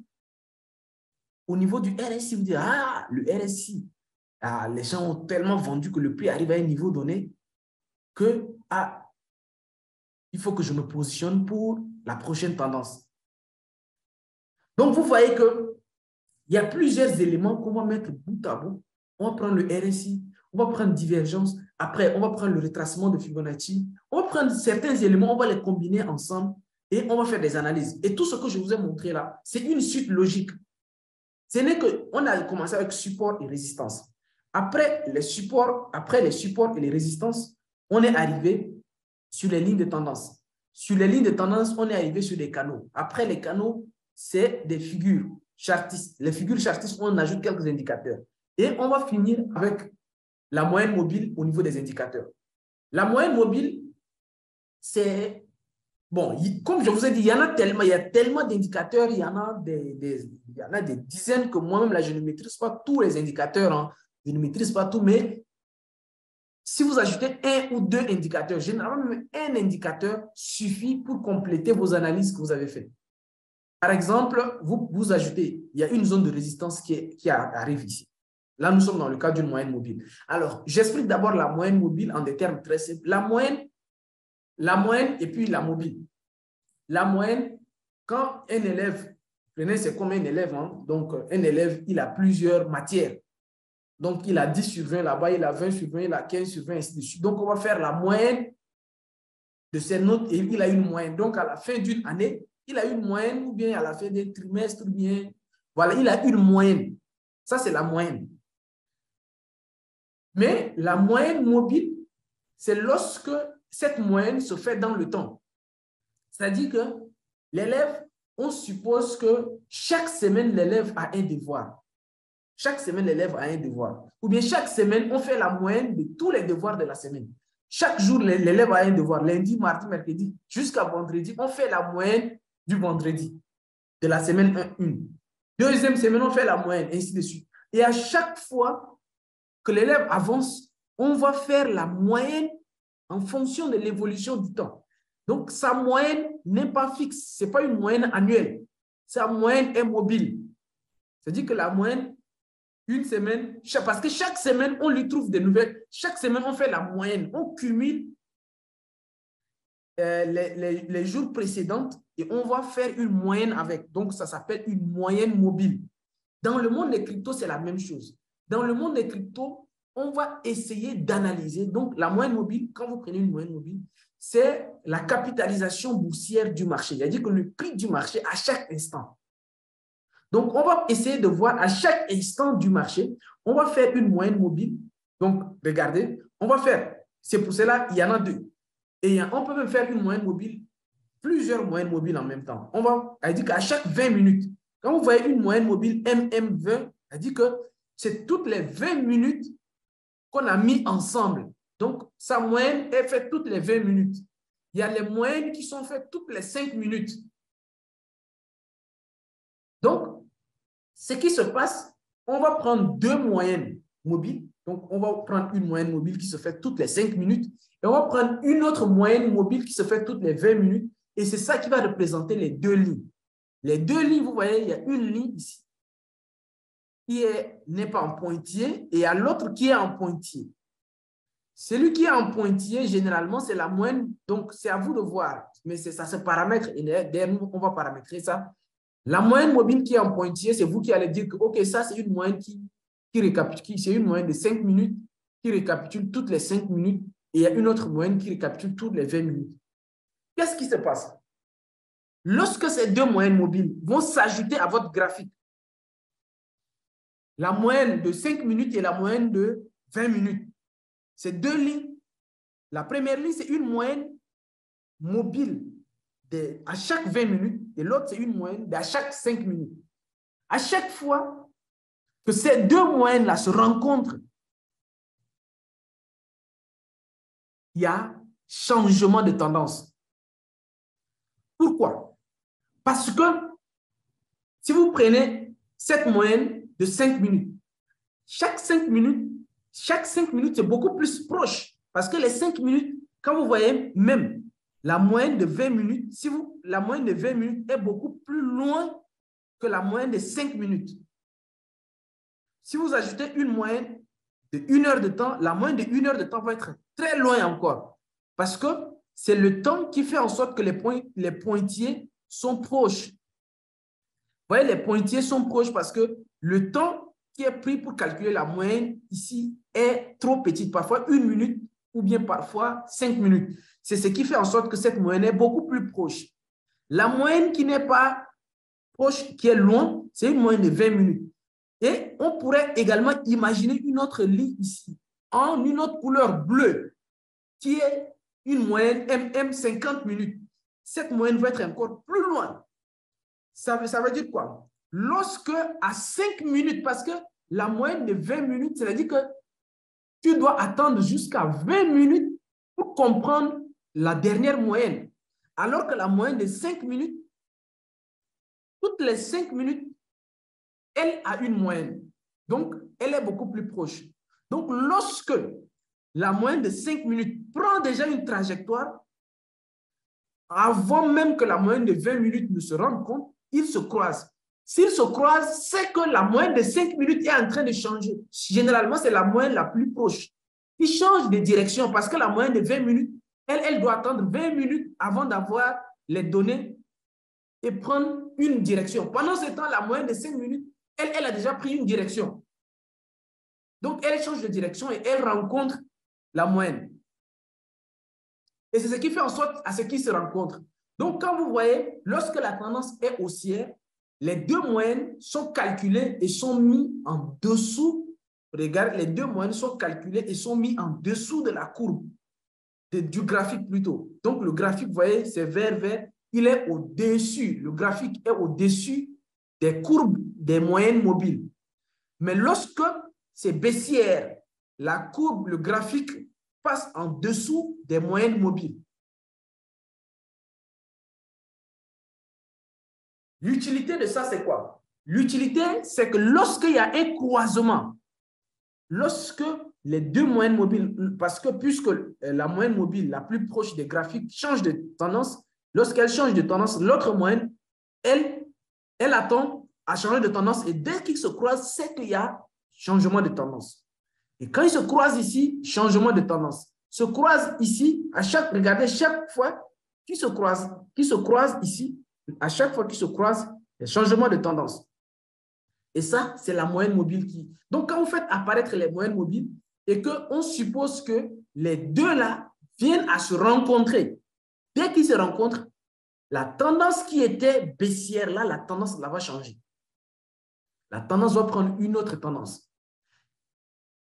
Au niveau du RSI, vous dites, ah, le RSI, ah, les gens ont tellement vendu que le prix arrive à un niveau donné que ah, il faut que je me positionne pour la prochaine tendance. Donc, vous voyez que il y a plusieurs éléments qu'on va mettre bout à bout on va prendre le RSI, on va prendre divergence, après, on va prendre le retracement de Fibonacci, on va prendre certains éléments, on va les combiner ensemble et on va faire des analyses. Et tout ce que je vous ai montré là, c'est une suite logique. Ce n'est qu'on a commencé avec support et résistance. Après les supports, après les supports et les résistances, on est arrivé sur les lignes de tendance. Sur les lignes de tendance, on est arrivé sur des canaux. Après les canaux, c'est des figures chartistes. Les figures chartistes, on ajoute quelques indicateurs. Et on va finir avec la moyenne mobile au niveau des indicateurs. La moyenne mobile, c'est Bon, comme je vous ai dit, il y en a tellement, il y a tellement d'indicateurs, il y en a des, il y en a des dizaines que moi-même, je ne maîtrise pas tous les indicateurs. Hein. Je ne maîtrise pas tout, mais si vous ajoutez un ou deux indicateurs, généralement, un indicateur suffit pour compléter vos analyses que vous avez faites. Par exemple, vous, vous ajoutez, il y a une zone de résistance qui, arrive ici. Là, nous sommes dans le cas d'une moyenne mobile. Alors, j'explique d'abord la moyenne mobile en des termes très simples. La moyenne, la moyenne et puis la mobile. La moyenne, quand un élève, prenez, c'est comme un élève, hein, donc un élève, il a plusieurs matières. Donc, il a 10 sur 20 là-bas, il a 20 sur 20, il a 15 sur 20, ainsi de suite. Donc, on va faire la moyenne de ses notes et il a une moyenne. Donc, à la fin d'une année, il a une moyenne ou bien à la fin d'un trimestre ou bien... Voilà, il a une moyenne. Ça, c'est la moyenne. Mais la moyenne mobile, c'est lorsque cette moyenne se fait dans le temps. C'est-à-dire que l'élève, on suppose que chaque semaine, l'élève a un devoir. Chaque semaine, l'élève a un devoir. Ou bien chaque semaine, on fait la moyenne de tous les devoirs de la semaine. Chaque jour, l'élève a un devoir. Lundi, mardi, mercredi, jusqu'à vendredi, on fait la moyenne du vendredi, de la semaine 1, 1. Deuxième semaine, on fait la moyenne, ainsi de suite. Et à chaque fois que l'élève avance, on va faire la moyenne en fonction de l'évolution du temps. Donc, sa moyenne n'est pas fixe. Ce n'est pas une moyenne annuelle. Sa moyenne est mobile. C'est-à-dire que la moyenne, une semaine, parce que chaque semaine, on lui trouve des nouvelles. Chaque semaine, on fait la moyenne. On cumule euh, les, les, jours précédents et on va faire une moyenne avec. Donc, ça s'appelle une moyenne mobile. Dans le monde des cryptos, c'est la même chose. Dans le monde des cryptos, on va essayer d'analyser. Donc, la moyenne mobile, quand vous prenez une moyenne mobile, c'est la capitalisation boursière du marché. C'est-à-dire que le prix du marché à chaque instant. Donc, on va essayer de voir à chaque instant du marché, on va faire une moyenne mobile. Donc, regardez, on va faire, c'est pour cela, il y en a deux. Et on peut même faire une moyenne mobile, plusieurs moyennes mobiles en même temps. On va, dire qu'à chaque 20 minutes, quand vous voyez une moyenne mobile MM20, elle dit que c'est toutes les 20 minutes qu'on a mis ensemble. Donc, sa moyenne est faite toutes les 20 minutes. Il y a les moyennes qui sont faites toutes les 5 minutes. Donc, ce qui se passe, on va prendre deux moyennes mobiles. Donc, on va prendre une moyenne mobile qui se fait toutes les 5 minutes et on va prendre une autre moyenne mobile qui se fait toutes les 20 minutes. Et c'est ça qui va représenter les deux lignes. Les deux lignes, vous voyez, il y a une ligne ici qui n'est pas en pointillé et à l'autre qui est en pointillé. Celui qui est en pointillé, généralement, c'est la moyenne. Donc, c'est à vous de voir. Mais ça se paramètre. Et derrière nous, on va paramétrer ça. La moyenne mobile qui est en pointillé, c'est vous qui allez dire que, OK, ça, c'est une moyenne qui, qui récapitule. C'est une moyenne de 5 minutes qui récapitule toutes les 5 minutes. Et il y a une autre moyenne qui récapitule toutes les 20 minutes. Qu'est-ce qui se passe? Lorsque ces deux moyennes mobiles vont s'ajouter à votre graphique, la moyenne de 5 minutes et la moyenne de 20 minutes, c'est deux lignes. La première ligne, c'est une moyenne mobile de, à chaque 20 minutes et l'autre, c'est une moyenne à chaque 5 minutes. À chaque fois que ces deux moyennes-là se rencontrent, il y a changement de tendance. Pourquoi? Parce que si vous prenez cette moyenne de 5 minutes, chaque 5 minutes, chaque 5 minutes, c'est beaucoup plus proche. Parce que les 5 minutes, quand vous voyez même la moyenne de 20 minutes, si vous, la moyenne de 20 minutes est beaucoup plus loin que la moyenne de 5 minutes. Si vous ajoutez une moyenne de 1 heure de temps, la moyenne de 1 heure de temps va être très loin encore. Parce que c'est le temps qui fait en sorte que les, points, les pointiers sont proches. Vous voyez, les pointiers sont proches parce que le temps qui est pris pour calculer la moyenne ici est trop petite, parfois une minute ou bien parfois cinq minutes. C'est ce qui fait en sorte que cette moyenne est beaucoup plus proche. La moyenne qui n'est pas proche, qui est loin, c'est une moyenne de 20 minutes. Et on pourrait également imaginer une autre ligne ici, en une autre couleur bleue, qui est une moyenne MM 50 minutes. Cette moyenne va être encore plus loin. Ça veut, ça veut dire quoi? Lorsque à 5 minutes, parce que la moyenne de 20 minutes, c'est-à-dire que tu dois attendre jusqu'à 20 minutes pour comprendre la dernière moyenne. Alors que la moyenne de 5 minutes, toutes les 5 minutes, elle a une moyenne. Donc, elle est beaucoup plus proche. Donc, lorsque la moyenne de 5 minutes prend déjà une trajectoire, avant même que la moyenne de 20 minutes ne se rende compte, ils se croisent. S'ils se croisent, c'est que la moyenne de 5 minutes est en train de changer. Généralement, c'est la moyenne la plus proche. Ils changent de direction parce que la moyenne de 20 minutes, elle, elle doit attendre 20 minutes avant d'avoir les données et prendre une direction. Pendant ce temps, la moyenne de 5 minutes, elle, elle a déjà pris une direction. Donc, elle change de direction et elle rencontre la moyenne. Et c'est ce qui fait en sorte à ce qu'ils se rencontrent. Donc, quand vous voyez, lorsque la tendance est haussière, les deux moyennes sont calculées et sont mis en dessous. Regarde, les deux moyennes sont calculées et sont mis en dessous de la courbe, du graphique plutôt. Donc, le graphique, vous voyez, c'est vert, vert. Il est au-dessus. Le graphique est au-dessus des courbes des moyennes mobiles. Mais lorsque c'est baissière, la courbe, le graphique passe en dessous des moyennes mobiles. L'utilité de ça, c'est quoi? L'utilité, c'est que lorsqu'il y a un croisement, lorsque les deux moyennes mobiles, parce que puisque la moyenne mobile la plus proche des graphiques change de tendance, lorsqu'elle change de tendance, l'autre moyenne, elle, elle attend à changer de tendance et dès qu'ils se croisent, c'est qu'il y a changement de tendance. Et quand ils se croisent ici, changement de tendance. Se croisent ici, à chaque, regardez, chaque fois qu'ils se croisent, qu'ils se croisent ici, à chaque fois qu'ils se croisent, il y a changement de tendance. Et ça, c'est la moyenne mobile qui. Donc, quand vous faites apparaître les moyennes mobiles et qu'on suppose que les deux là viennent à se rencontrer, dès qu'ils se rencontrent, la tendance qui était baissière là, la tendance là va changer. La tendance va prendre une autre tendance.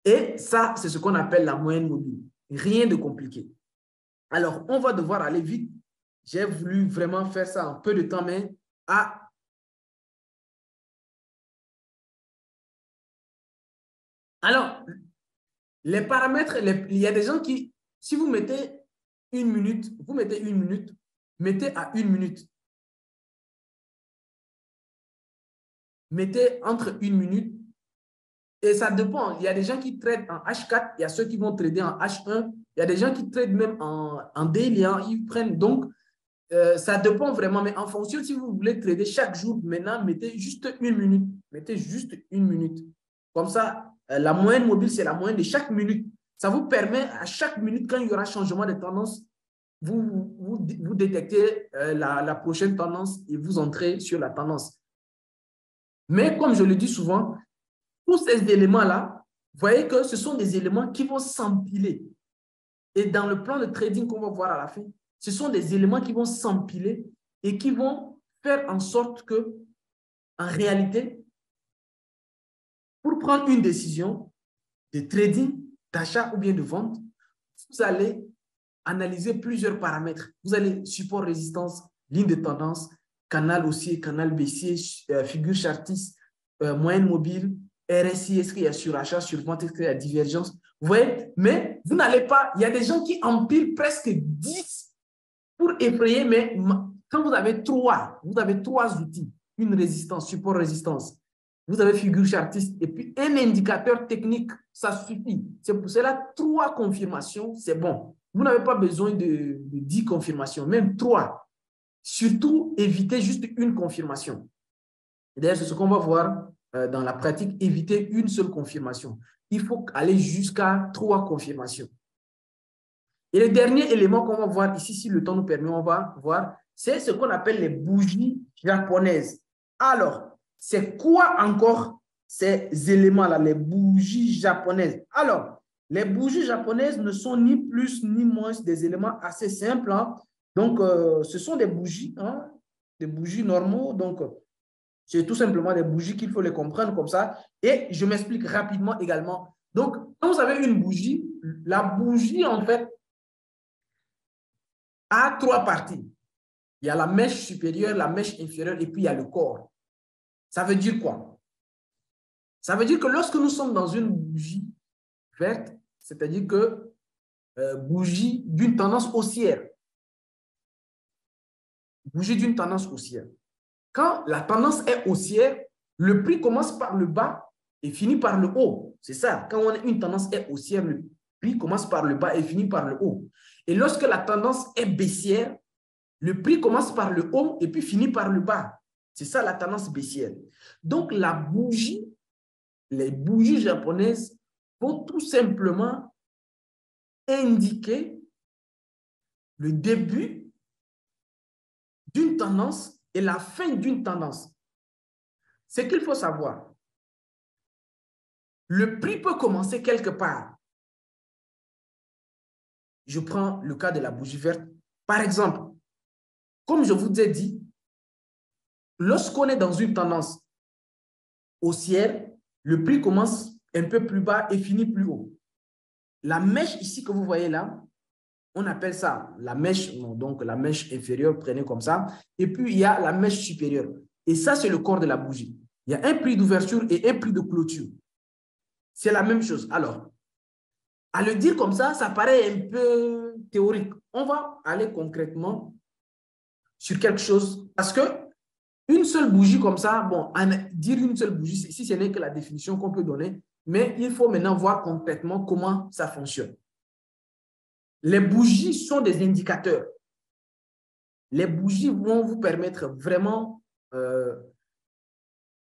Et ça, c'est ce qu'on appelle la moyenne mobile. Rien de compliqué. Alors, on va devoir aller vite j'ai voulu vraiment faire ça en peu de temps, mais Alors, les paramètres, il y a des gens qui, si vous mettez une minute, vous mettez une minute, mettez à une minute. Mettez entre une minute et ça dépend. Il y a des gens qui traitent en H4, il y a ceux qui vont trader en H1, il y a des gens qui traitent même en, en daily. Ils prennent donc euh, ça dépend vraiment, mais en fonction, si vous voulez trader chaque jour, maintenant, mettez juste une minute. Mettez juste une minute. Comme ça, la moyenne mobile, c'est la moyenne de chaque minute. Ça vous permet à chaque minute, quand il y aura changement de tendance, vous détectez euh, la, la, prochaine tendance et vous entrez sur la tendance. Mais comme je le dis souvent, tous ces éléments-là, vous voyez que ce sont des éléments qui vont s'empiler. Et dans le plan de trading qu'on va voir à la fin, ce sont des éléments qui vont s'empiler et qui vont faire en sorte que, en réalité, pour prendre une décision de trading, d'achat ou bien de vente, vous allez analyser plusieurs paramètres. Vous allez support résistance, ligne de tendance, canal haussier, canal baissier, euh, figure chartiste, euh, moyenne mobile, RSI, est-ce qu'il y a surachat, survente, est-ce qu'il y a divergence? Vous voyez? Mais vous n'allez pas, il y a des gens qui empilent presque 10 pour effrayer, mais quand vous avez trois, vous avez trois outils, une résistance, support résistance, vous avez figure chartiste et puis un indicateur technique, ça suffit. C'est pour cela, trois confirmations, c'est bon. Vous n'avez pas besoin de, dix confirmations, même trois. Surtout, évitez juste une confirmation. D'ailleurs, c'est ce qu'on va voir euh, dans la pratique, éviter une seule confirmation. Il faut aller jusqu'à trois confirmations. Et le dernier élément qu'on va voir ici, si le temps nous permet, on va voir, c'est ce qu'on appelle les bougies japonaises. Alors, c'est quoi encore ces éléments-là, les bougies japonaises? Alors, les bougies japonaises ne sont ni plus ni moins des éléments assez simples. Hein. Donc, euh, ce sont des bougies, hein, des bougies normaux. Donc, c'est tout simplement des bougies qu'il faut les comprendre comme ça. Et je m'explique rapidement également. Donc, quand vous avez une bougie, la bougie, en fait, a trois parties. Il y a la mèche supérieure, la mèche inférieure et puis il y a le corps. Ça veut dire quoi? Ça veut dire que lorsque nous sommes dans une bougie verte, c'est-à-dire que euh, bougie d'une tendance haussière, bougie d'une tendance haussière. Quand la tendance est haussière, le prix commence par le bas et finit par le haut. C'est ça. Quand on a une tendance est haussière, le prix commence par le bas et finit par le haut. Et lorsque la tendance est baissière, le prix commence par le haut et puis finit par le bas. C'est ça la tendance baissière. Donc la bougie, les bougies japonaises vont tout simplement indiquer le début d'une tendance et la fin d'une tendance. Ce qu'il faut savoir, le prix peut commencer quelque part. Je prends le cas de la bougie verte. Par exemple, comme je vous ai dit, lorsqu'on est dans une tendance haussière, le prix commence un peu plus bas et finit plus haut. La mèche ici que vous voyez là, on appelle ça la mèche, donc la mèche inférieure, prenez comme ça. Et puis, il y a la mèche supérieure. Et ça, c'est le corps de la bougie. Il y a un prix d'ouverture et un prix de clôture. C'est la même chose. Alors, à le dire comme ça, ça paraît un peu théorique. On va aller concrètement sur quelque chose parce que une seule bougie comme ça, bon, dire une seule bougie, si ce n'est que la définition qu'on peut donner, mais il faut maintenant voir concrètement comment ça fonctionne. Les bougies sont des indicateurs. Les bougies vont vous permettre vraiment euh,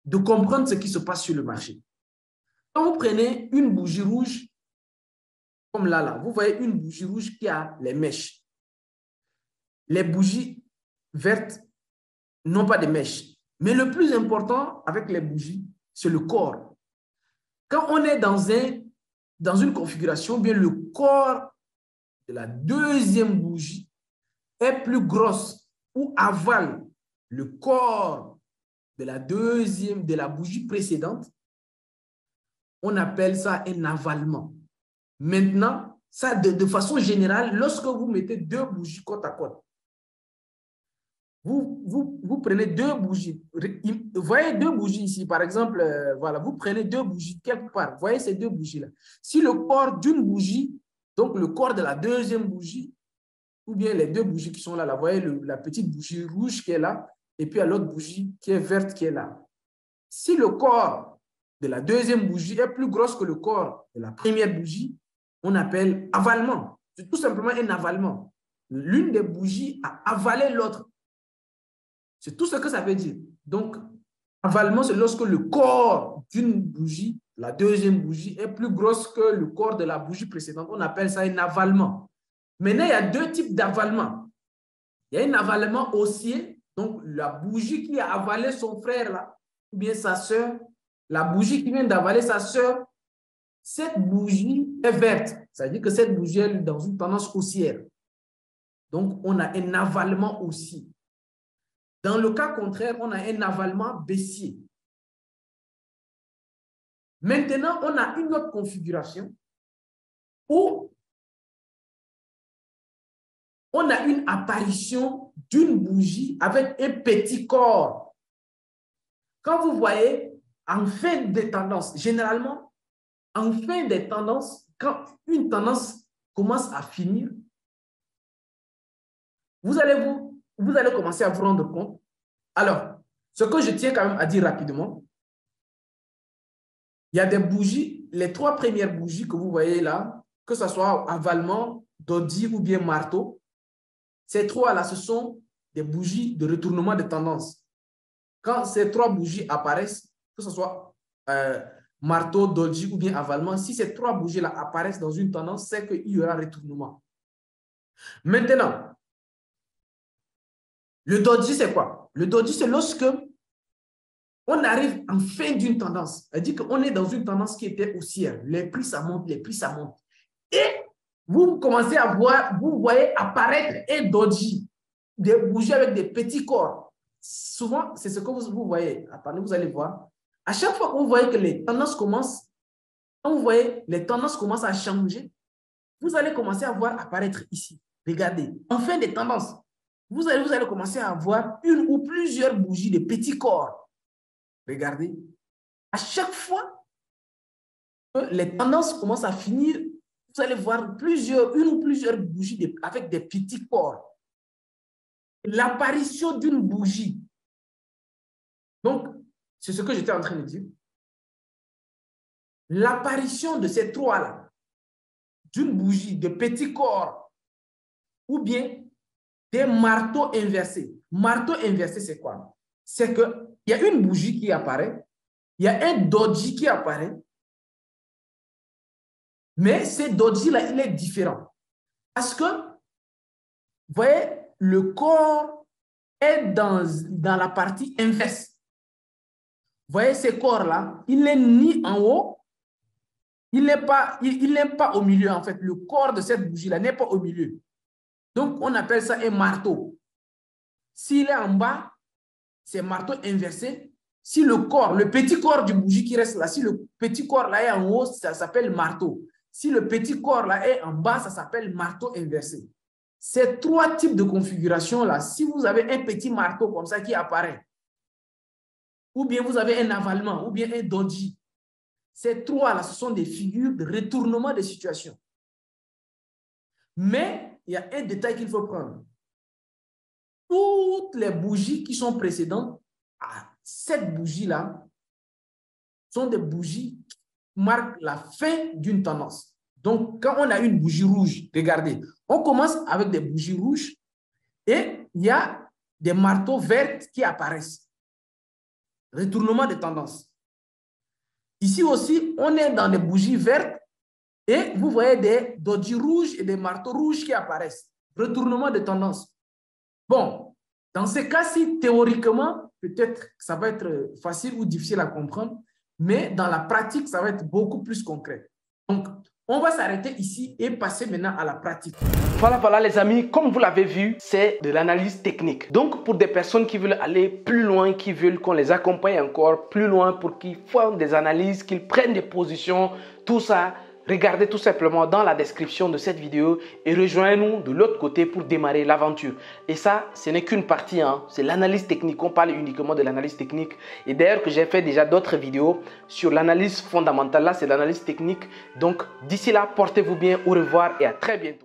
de comprendre ce qui se passe sur le marché. Quand vous prenez une bougie rouge, comme là, là, vous voyez une bougie rouge qui a les mèches. Les bougies vertes n'ont pas de mèches. Mais le plus important avec les bougies, c'est le corps. Quand on est dans une configuration, bien le corps de la deuxième bougie est plus grosse ou avale le corps de la deuxième, de la bougie précédente, on appelle ça un avalement. Maintenant, ça de, de façon générale, lorsque vous mettez deux bougies côte à côte, vous, prenez deux bougies. Vous voyez deux bougies ici, par exemple, euh, vous prenez deux bougies quelque part. Vous voyez ces deux bougies-là. Si le corps d'une bougie donc, le corps de la deuxième bougie, ou bien les deux bougies qui sont là, vous voyez la petite bougie rouge qui est là, et puis l'autre bougie qui est verte qui est là. Si le corps de la deuxième bougie est plus gros que le corps de la première bougie, on appelle avalement. C'est tout simplement un avalement. L'une des bougies a avalé l'autre. C'est tout ce que ça veut dire. Donc, avalement, c'est lorsque le corps d'une bougie la deuxième bougie est plus grosse que le corps de la bougie précédente. On appelle ça un avalement. Maintenant, il y a deux types d'avalement. Il y a un avalement haussier, donc la bougie qui a avalé son frère là, ou bien sa soeur, la bougie qui vient d'avaler sa soeur, cette bougie est verte. Ça veut dire que cette bougie est dans une tendance haussière. Donc, on a un avalement haussier. Dans le cas contraire, on a un avalement baissier. Maintenant, on a une autre configuration où on a une apparition d'une bougie avec un petit corps. Quand vous voyez en fin des tendances, généralement, en fin des tendances, quand une tendance commence à finir, vous allez, vous, vous allez commencer à vous rendre compte. Alors, ce que je tiens quand même à dire rapidement, il y a des bougies, les trois premières bougies que vous voyez là, que ce soit avalement, dodi ou bien marteau, ces trois-là, ce sont des bougies de retournement de tendance. Quand ces trois bougies apparaissent, que ce soit euh, marteau, doji ou bien avalement, si ces trois bougies-là apparaissent dans une tendance, c'est qu'il y aura retournement. Maintenant, le doji, c'est quoi? Le doji, c'est lorsque on arrive en fin d'une tendance. Elle dit qu'on est dans une tendance qui était haussière. Les prix, ça monte, les prix, ça monte. Et vous commencez à voir, vous voyez apparaître un doji, des bougies avec des petits corps. Souvent, c'est ce que vous, vous voyez. Attendez, vous allez voir. À chaque fois que vous voyez que les tendances commencent, quand vous voyez les tendances commencent à changer, vous allez commencer à voir apparaître ici. Regardez, en fin de tendance, vous allez, vous allez commencer à avoir une ou plusieurs bougies de petits corps. Regardez, à chaque fois que les tendances commencent à finir, vous allez voir plusieurs, une ou plusieurs bougies avec des petits corps. L'apparition d'une bougie. Donc, c'est ce que j'étais en train de dire. L'apparition de ces trois-là, d'une bougie, de petits corps, ou bien des marteaux inversés. Marteau inversé, c'est quoi? C'est qu'il y a une bougie qui apparaît, il y a un doji qui apparaît, mais ce doji-là, il est différent. Parce que, vous voyez, le corps est dans, dans la partie inverse. Vous voyez, ce corps-là, il n'est ni en haut, il n'est pas, il, pas au milieu, en fait. Le corps de cette bougie-là n'est pas au milieu. Donc, on appelle ça un marteau. S'il est en bas, c'est marteau inversé. Si le corps, le petit corps du bougie qui reste là, si le petit corps là est en haut, ça s'appelle marteau. Si le petit corps là est en bas, ça s'appelle marteau inversé. Ces trois types de configuration là, si vous avez un petit marteau comme ça qui apparaît, ou bien vous avez un avalement, ou bien un doji, ces trois là, ce sont des figures de retournement de situation. Mais il y a un détail qu'il faut prendre. Toutes les bougies qui sont précédentes à cette bougie-là sont des bougies qui marquent la fin d'une tendance. Donc, quand on a une bougie rouge, regardez, on commence avec des bougies rouges et il y a des marteaux verts qui apparaissent. Retournement de tendance. Ici aussi, on est dans des bougies vertes et vous voyez des dodis rouges et des marteaux rouges qui apparaissent. Retournement de tendance. Bon, dans ces cas-ci, théoriquement, peut-être que ça va être facile ou difficile à comprendre, mais dans la pratique, ça va être beaucoup plus concret. Donc, on va s'arrêter ici et passer maintenant à la pratique. Voilà, voilà les amis, comme vous l'avez vu, c'est de l'analyse technique. Donc pour des personnes qui veulent aller plus loin, qui veulent qu'on les accompagne encore plus loin, pour qu'ils fassent des analyses, qu'ils prennent des positions, tout ça, Regardez tout simplement dans la description de cette vidéo et rejoignez-nous de l'autre côté pour démarrer l'aventure. Et ça, ce n'est qu'une partie, hein. c'est l'analyse technique. On parle uniquement de l'analyse technique. Et d'ailleurs que j'ai fait déjà d'autres vidéos sur l'analyse fondamentale. Là, c'est l'analyse technique. Donc d'ici là, portez-vous bien, au revoir et à très bientôt.